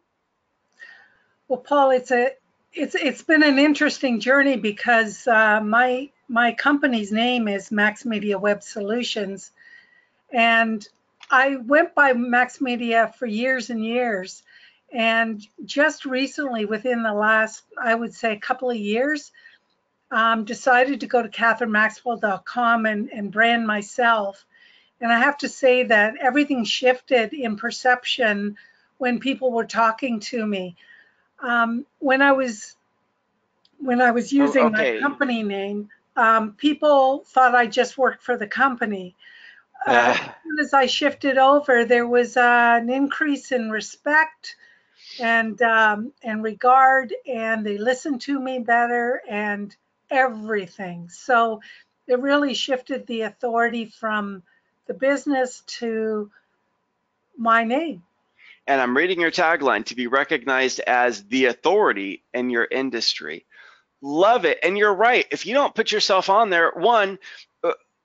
Well, Paul, it's a it's it's been an interesting journey because uh, my my company's name is Max Media Web Solutions, and I went by Max Media for years and years, and just recently, within the last I would say couple of years, um, decided to go to catherinemaxwell.com and, and brand myself. And I have to say that everything shifted in perception when people were talking to me um, when I was when I was oh, using okay. my company name, um, people thought I just worked for the company. Uh, as I shifted over, there was uh, an increase in respect and um, and regard, and they listen to me better and everything. So it really shifted the authority from the business to my name and I'm reading your tagline to be recognized as the authority in your industry. Love it. And you're right. If you don't put yourself on there, one,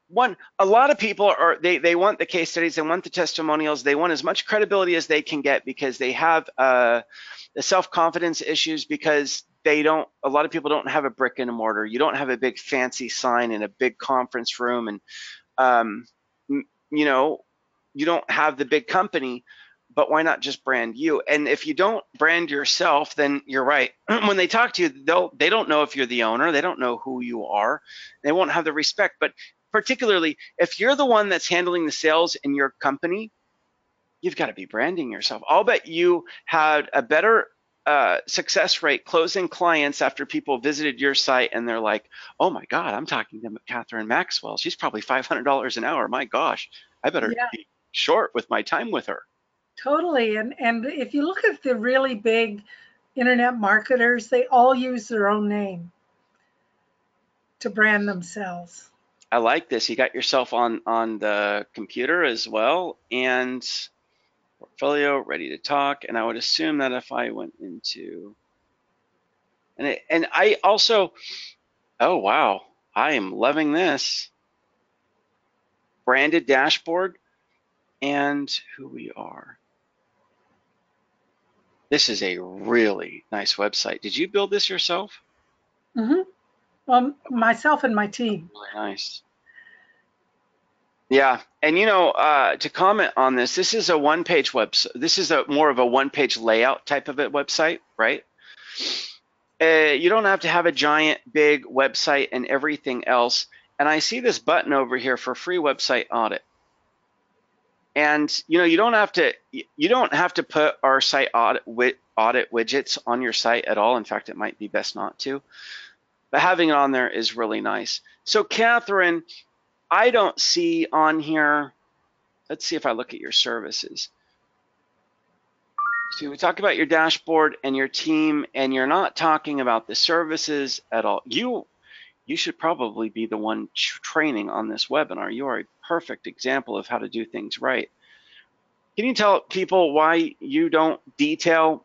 one, a lot of people are they they want the case studies, they want the testimonials, they want as much credibility as they can get because they have uh, the self-confidence issues because they don't. A lot of people don't have a brick and mortar. You don't have a big fancy sign in a big conference room, and um, you know, you don't have the big company but why not just brand you? And if you don't brand yourself, then you're right. when they talk to you, they'll they don't know if you're the owner, they don't know who you are, they won't have the respect. But particularly if you're the one that's handling the sales in your company, you've got to be branding yourself. I'll bet you had a better uh, success rate closing clients after people visited your site and they're like, oh my God, I'm talking to Catherine Maxwell. She's probably $500 an hour. My gosh, I better yeah. be short with my time with her. Totally. And and if you look at the really big internet marketers, they all use their own name to brand themselves. I like this. You got yourself on on the computer as well and portfolio ready to talk and I would assume that if I went into and it, and I also oh wow, I am loving this. Branded dashboard and who we are. This is a really nice website. Did you build this yourself? hmm Well, myself and my team. Really nice. Yeah, and you know, uh, to comment on this, this is a one-page website. This is a more of a one-page layout type of a website, right? Uh, you don't have to have a giant, big website and everything else. And I see this button over here for free website audit. And you know, you don't have to you don't have to put our site audit audit widgets on your site at all. In fact, it might be best not to. But having it on there is really nice. So Catherine, I don't see on here. Let's see if I look at your services. So we talk about your dashboard and your team, and you're not talking about the services at all. You you should probably be the one training on this webinar. You are a perfect example of how to do things right. Can you tell people why you don't detail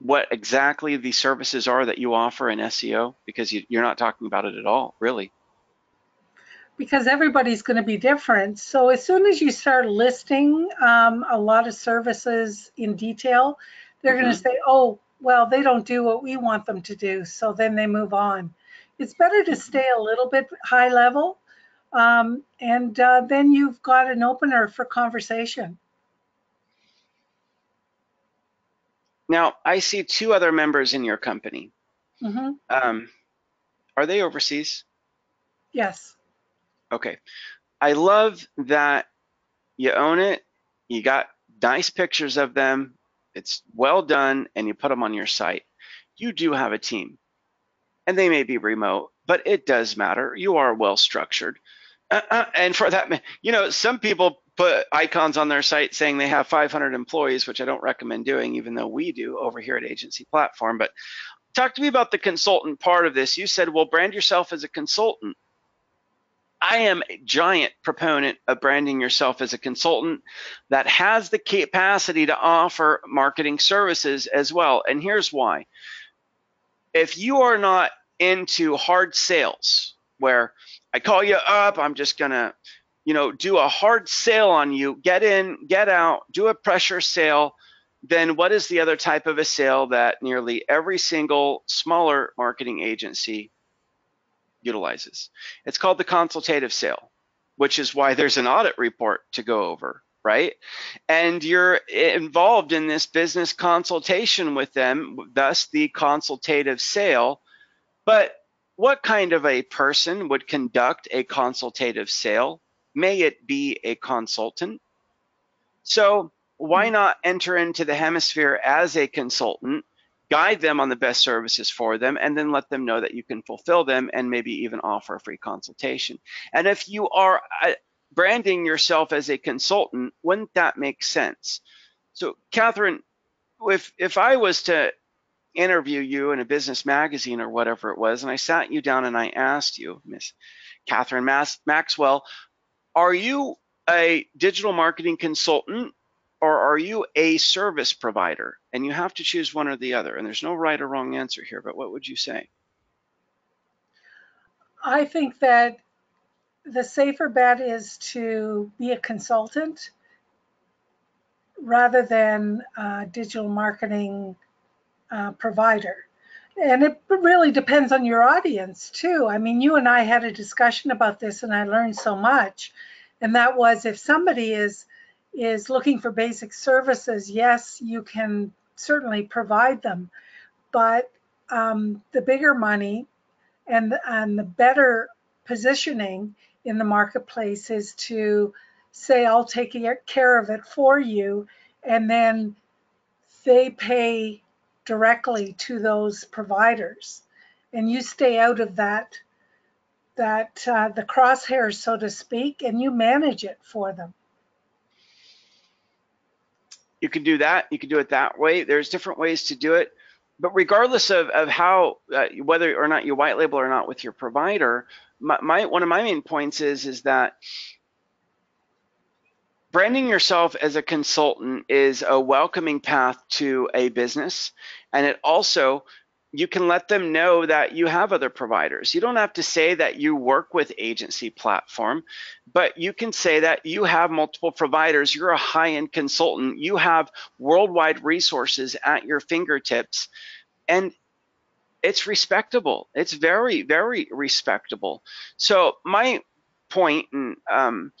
what exactly the services are that you offer in SEO? Because you, are not talking about it at all, really. Because everybody's going to be different. So as soon as you start listing um, a lot of services in detail, they're mm-hmm. going to say, oh, well, they don't do what we want them to do. So then they move on. It's better to mm-hmm. stay a little bit high level um, and uh, then you've got an opener for conversation. Now, I see two other members in your company. Mm-hmm. Um, are they overseas? Yes. Okay. I love that you own it. You got nice pictures of them. It's well done, and you put them on your site. You do have a team, and they may be remote, but it does matter. You are well structured. Uh, uh, and for that, you know, some people put icons on their site saying they have 500 employees, which I don't recommend doing, even though we do over here at Agency Platform. But talk to me about the consultant part of this. You said, well, brand yourself as a consultant. I am a giant proponent of branding yourself as a consultant that has the capacity to offer marketing services as well. And here's why. If you are not into hard sales, where I call you up. I'm just gonna, you know, do a hard sale on you. Get in, get out, do a pressure sale. Then what is the other type of a sale that nearly every single smaller marketing agency utilizes? It's called the consultative sale, which is why there's an audit report to go over right? And you're involved in this business consultation with them, thus the consultative sale. But what kind of a person would conduct a consultative sale? May it be a consultant? So why hmm. not enter into the hemisphere as a consultant, guide them on the best services for them, and then let them know that you can fulfill them and maybe even offer a free consultation. And if you are uh, branding yourself as a consultant, wouldn't that make sense? So Catherine, if if I was to interview you in a business magazine or whatever it was, and I sat you down and I asked you, Miss Catherine Mas- Maxwell, are you a digital marketing consultant or are you a service provider? And you have to choose one or the other. And there's no right or wrong answer here, but what would you say? I think that the safer bet is to be a consultant rather than a digital marketing uh, provider. And it really depends on your audience too. I mean, you and I had a discussion about this and I learned so much. And that was if somebody is is looking for basic services, yes, you can certainly provide them. But um, the bigger money and, and the better positioning in the marketplace is to say, I'll take care of it for you. And then they pay directly to those providers and you stay out of that that uh, the crosshairs so to speak and you manage it for them you can do that you can do it that way. There's different ways to do it. But regardless of, of how uh, whether or not you white label or not with your provider my, my one of my main points is is that branding yourself as a consultant is a welcoming path to a business. And it also you can let them know that you have other providers. You don't have to say that you work with agency platform, but you can say that you have multiple providers. You're a high-end consultant. You have worldwide resources at your fingertips. And it's respectable. It's very, very respectable. So my point in um,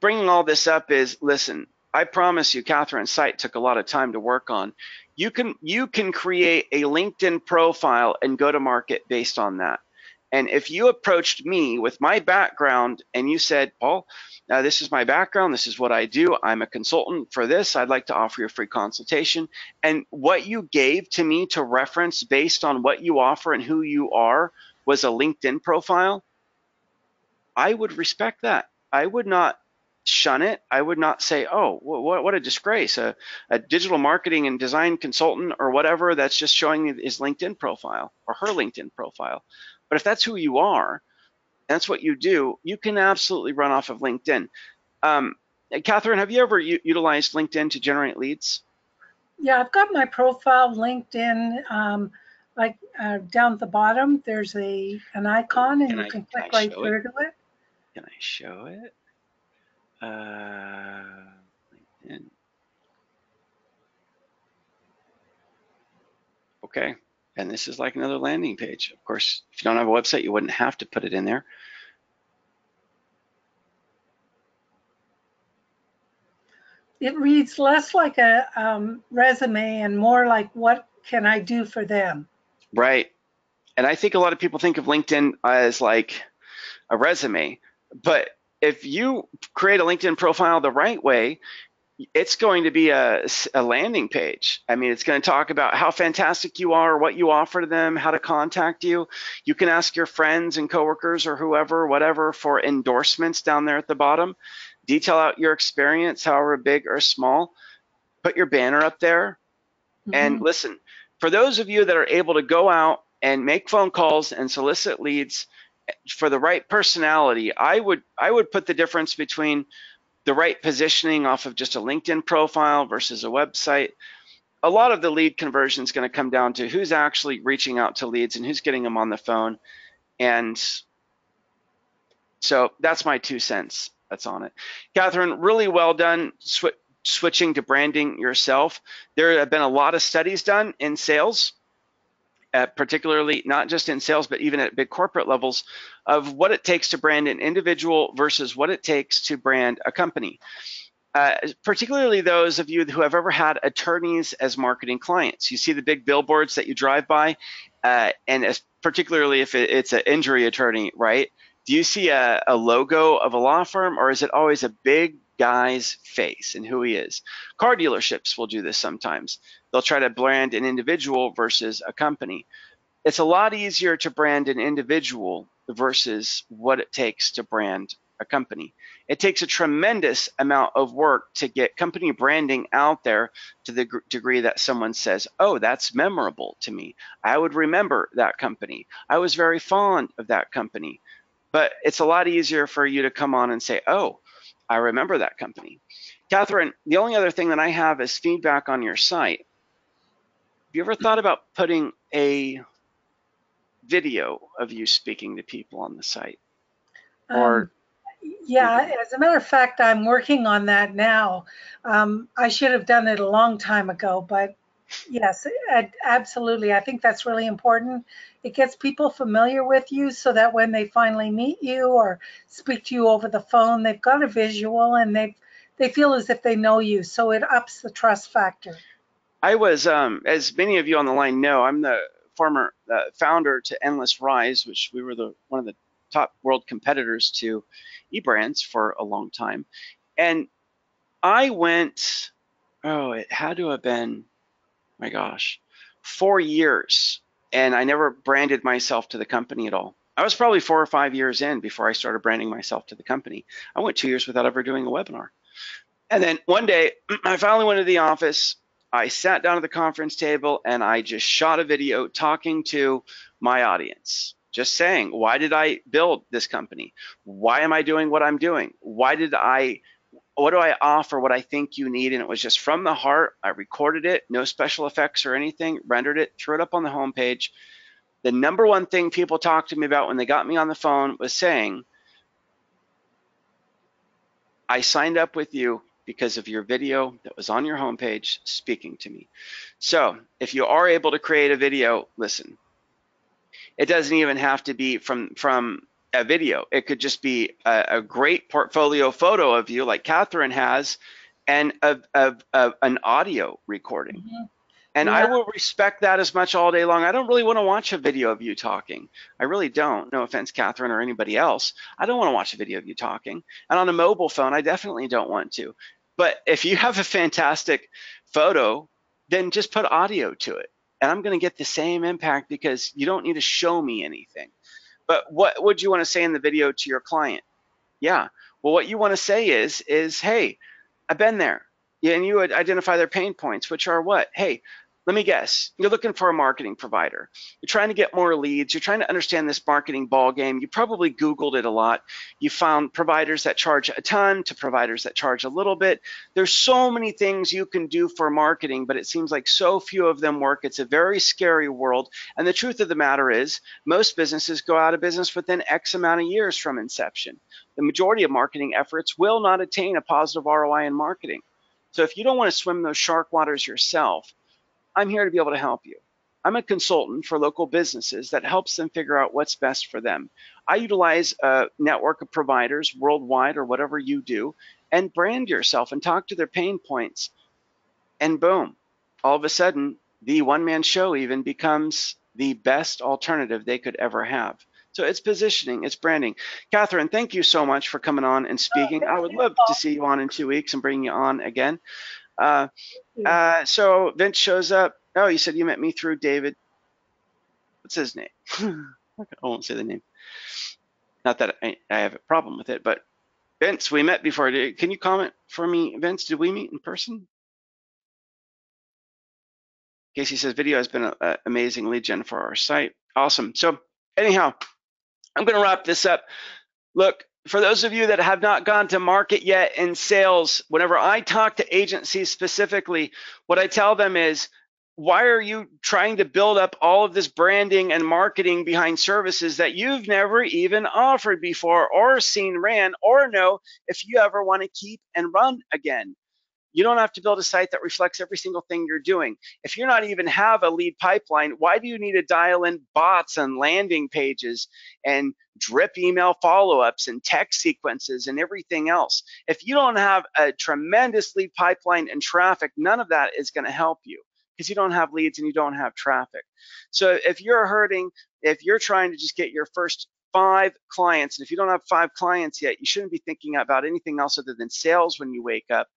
bringing all this up is, listen, I promise you, Catherine's site took a lot of time to work on you can you can create a LinkedIn profile and go to market based on that. And if you approached me with my background and you said, Paul, uh, this is my background, this is what I do, I'm a consultant for this, I'd like to offer you a free consultation. And what you gave to me to reference based on what you offer and who you are was a LinkedIn profile, I would respect that. I would not shun it. I would not say, oh, what, what a disgrace. A, a, digital marketing and design consultant or whatever that's just showing his LinkedIn profile or her LinkedIn profile. But if that's who you are, that's what you do, you can absolutely run off of LinkedIn. Um, Catherine, have you ever utilized LinkedIn to generate leads? Yeah, I've got my profile LinkedIn. Um, like uh, down at the bottom, there's a an icon, and can you I, can click right through to it. Can I show it? Uh, LinkedIn. Okay, and this is like another landing page. Of course, if you don't have a website, you wouldn't have to put it in there. It reads less like a um, resume and more like what can I do for them? Right. And I think a lot of people think of LinkedIn as like a resume, but if you create a LinkedIn profile the right way, it's going to be a, a, landing page. I mean, it's going to talk about how fantastic you are, what you offer to them, how to contact you. You can ask your friends and coworkers or whoever, whatever, for endorsements down there at the bottom. Detail out your experience, however big or small. Put your banner up there. Mm-hmm. And listen, for those of you that are able to go out and make phone calls and solicit leads, for the right personality, I would I would put the difference between the right positioning off of just a LinkedIn profile versus a website. A lot of the lead conversion is going to come down to who's actually reaching out to leads and who's getting them on the phone. And so that's my two cents. That's on it. Catherine, really well done sw switching to branding yourself. There have been a lot of studies done in sales uh, particularly not just in sales, but even at big corporate levels, of what it takes to brand an individual versus what it takes to brand a company. Uh, particularly those of you who have ever had attorneys as marketing clients. You see the big billboards that you drive by, uh, and as, particularly if it, it's an injury attorney, right? Do you see a, a logo of a law firm, or is it always a big guy's face and who he is. Car dealerships will do this sometimes. They'll try to brand an individual versus a company. It's a lot easier to brand an individual versus what it takes to brand a company. It takes a tremendous amount of work to get company branding out there to the degree that someone says, oh, that's memorable to me. I would remember that company. I was very fond of that company. But it's a lot easier for you to come on and say, oh, I remember that company. Catherine, the only other thing that I have is feedback on your site. Have you ever thought about putting a video of you speaking to people on the site? Or um, yeah, as a matter of fact, I'm working on that now. Um, I should have done it a long time ago, but yes, absolutely. I think that's really important. It gets people familiar with you so that when they finally meet you or speak to you over the phone, they've got a visual and they they feel as if they know you. So it ups the trust factor. I was, um, as many of you on the line know, I'm the former uh, founder to Endless Rise, which we were the one of the top world competitors to eBrands for a long time. And I went, oh, it had to have been, my gosh, four years and I never branded myself to the company at all. I was probably four or five years in before I started branding myself to the company. I went two years without ever doing a webinar. And then one day, I finally went to the office. I sat down at the conference table and I just shot a video talking to my audience, just saying, why did I build this company? Why am I doing what I'm doing? Why did I what do I offer, what I think you need, and it was just from the heart. I recorded it, no special effects or anything, rendered it, threw it up on the homepage. The number one thing people talked to me about when they got me on the phone was saying, I signed up with you because of your video that was on your homepage speaking to me. So if you are able to create a video, listen, it doesn't even have to be from, from a video. It could just be a, a great portfolio photo of you like Catherine has and of, of, of an audio recording. Mm-hmm. And yeah. I will respect that as much all day long. I don't really want to watch a video of you talking. I really don't. No offense, Catherine or anybody else. I don't want to watch a video of you talking. And on a mobile phone, I definitely don't want to. But if you have a fantastic photo, then just put audio to it. And I'm going to get the same impact because you don't need to show me anything. But what would you want to say in the video to your client? Yeah. Well, what you want to say is, is, hey, I've been there. And you would identify their pain points, which are what? Hey, let me guess, you're looking for a marketing provider. You're trying to get more leads. You're trying to understand this marketing ball game. You probably Googled it a lot. You found providers that charge a ton to providers that charge a little bit. There's so many things you can do for marketing, but it seems like so few of them work. It's a very scary world. And the truth of the matter is, most businesses go out of business within X amount of years from inception. The majority of marketing efforts will not attain a positive ROI in marketing. So if you don't want to swim those shark waters yourself, I'm here to be able to help you. I'm a consultant for local businesses that helps them figure out what's best for them. I utilize a network of providers worldwide or whatever you do and brand yourself and talk to their pain points. And boom, all of a sudden, the one man show even becomes the best alternative they could ever have. So it's positioning, it's branding. Catherine, thank you so much for coming on and speaking. Oh, I would love to see you on in two weeks and bring you on again. Uh, uh, so Vince shows up. Oh, you said you met me through David. What's his name? I won't say the name. Not that I, I, have a problem with it, but Vince, we met before. Can you comment for me, Vince? Did we meet in person? Casey says video has been an amazing lead gen for our site. Awesome. So anyhow, I'm going to wrap this up. Look, for those of you that have not gone to market yet in sales, whenever I talk to agencies specifically, what I tell them is, why are you trying to build up all of this branding and marketing behind services that you've never even offered before or seen ran or know if you ever want to keep and run again? You don't have to build a site that reflects every single thing you're doing. If you're not even have a lead pipeline, why do you need to dial in bots and landing pages and drip email follow-ups and text sequences and everything else? If you don't have a tremendous lead pipeline and traffic, none of that is going to help you because you don't have leads and you don't have traffic. So if you're hurting, if you're trying to just get your first five clients, and if you don't have five clients yet, you shouldn't be thinking about anything else other than sales when you wake up.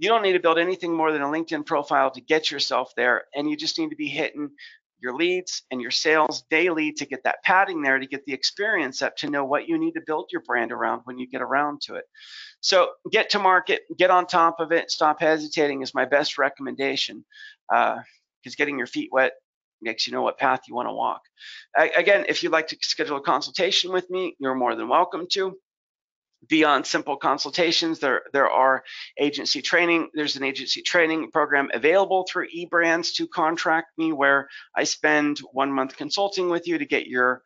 You don't need to build anything more than a LinkedIn profile to get yourself there. And you just need to be hitting your leads and your sales daily to get that padding there to get the experience up to know what you need to build your brand around when you get around to it. So get to market, get on top of it, stop hesitating is my best recommendation because uh, getting your feet wet makes you know what path you want to walk. again, if you'd like to schedule a consultation with me, you're more than welcome to beyond simple consultations, there, there are agency training. There's an agency training program available through eBrands to contract me where I spend one month consulting with you to get your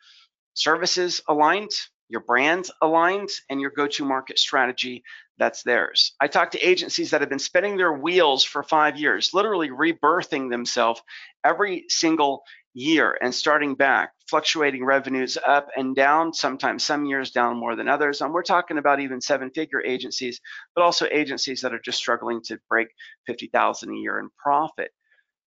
services aligned, your brands aligned, and your go-to market strategy that's theirs. I talk to agencies that have been spinning their wheels for five years, literally rebirthing themselves every single year and starting back, fluctuating revenues up and down, sometimes some years down more than others. And we're talking about even seven figure agencies, but also agencies that are just struggling to break 50,000 a year in profit.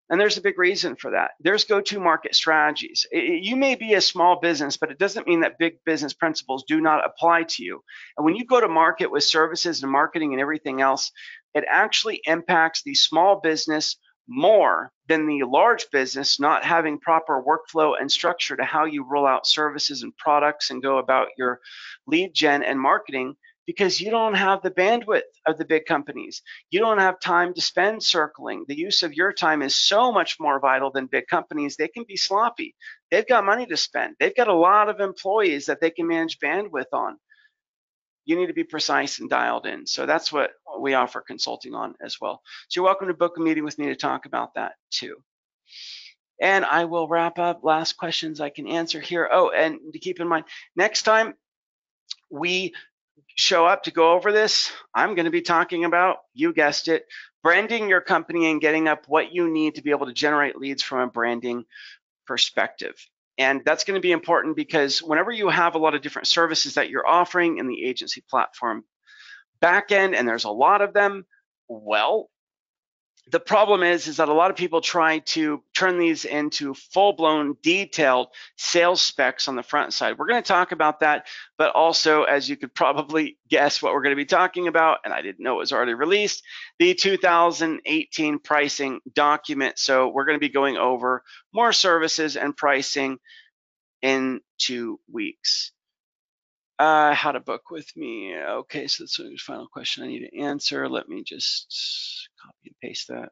And there's a big reason for that. There's go to market strategies. It, you may be a small business, but it doesn't mean that big business principles do not apply to you. And when you go to market with services and marketing and everything else, it actually impacts the small business more than the large business not having proper workflow and structure to how you roll out services and products and go about your lead gen and marketing because you don't have the bandwidth of the big companies. You don't have time to spend circling. The use of your time is so much more vital than big companies. They can be sloppy. They've got money to spend. They've got a lot of employees that they can manage bandwidth on. You need to be precise and dialed in. So that's what we offer consulting on as well. So you're welcome to book a meeting with me to talk about that too. And I will wrap up. Last questions I can answer here. Oh, and to keep in mind, next time we show up to go over this, I'm going to be talking about, you guessed it, branding your company and getting up what you need to be able to generate leads from a branding perspective. And that's going to be important because whenever you have a lot of different services that you're offering in the agency platform backend, and there's a lot of them, well, the problem is, is that a lot of people try to turn these into full-blown detailed sales specs on the front side. We're going to talk about that, but also, as you could probably guess what we're going to be talking about, and I didn't know it was already released, the 2018 pricing document. So we're going to be going over more services and pricing in two weeks. Uh, had a book with me. Okay, so that's the final question I need to answer. Let me just copy and paste that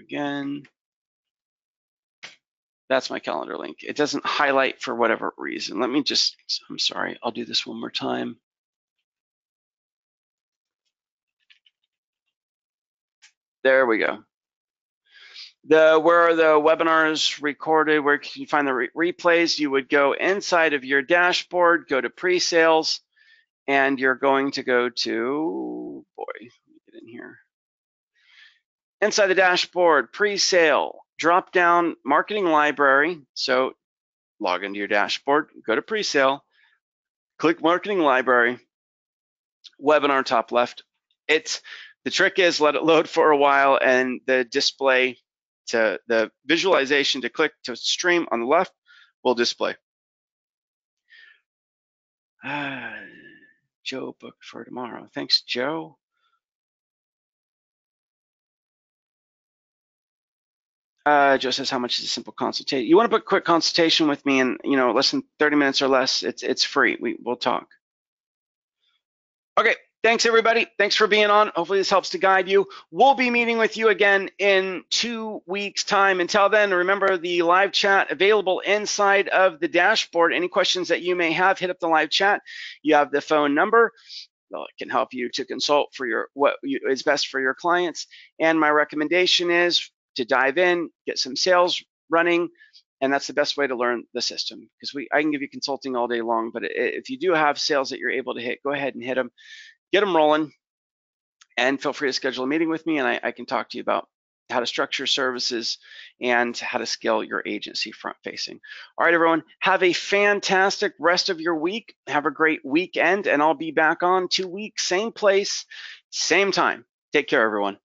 again. That's my calendar link. It doesn't highlight for whatever reason. Let me just, I'm sorry, I'll do this one more time. There we go. The where are the webinars recorded? Where can you find the re replays? You would go inside of your dashboard, go to pre-sales, and you're going to go to boy, let me get in here. Inside the dashboard, pre-sale, drop down marketing library. So log into your dashboard, go to pre-sale, click marketing library, webinar top left. It's the trick is let it load for a while and the display to the visualization to click to stream on the left will display. Uh, Joe booked for tomorrow. Thanks, Joe. Uh, Joe says, how much is a simple consultation? You want to book a quick consultation with me in, you know, less than 30 minutes or less, it's, it's free. We, we'll talk. Okay, Thanks, everybody. Thanks for being on. Hopefully this helps to guide you. We'll be meeting with you again in two weeks' time. Until then, remember the live chat available inside of the dashboard. Any questions that you may have, hit up the live chat. You have the phone number. It can help you to consult for your what is best for your clients. And my recommendation is to dive in, get some sales running, and that's the best way to learn the system because we I can give you consulting all day long, but if you do have sales that you're able to hit, go ahead and hit them get them rolling and feel free to schedule a meeting with me and I, I can talk to you about how to structure services and how to scale your agency front facing. All right, everyone, have a fantastic rest of your week. Have a great weekend and I'll be back on two weeks, same place, same time. Take care, everyone.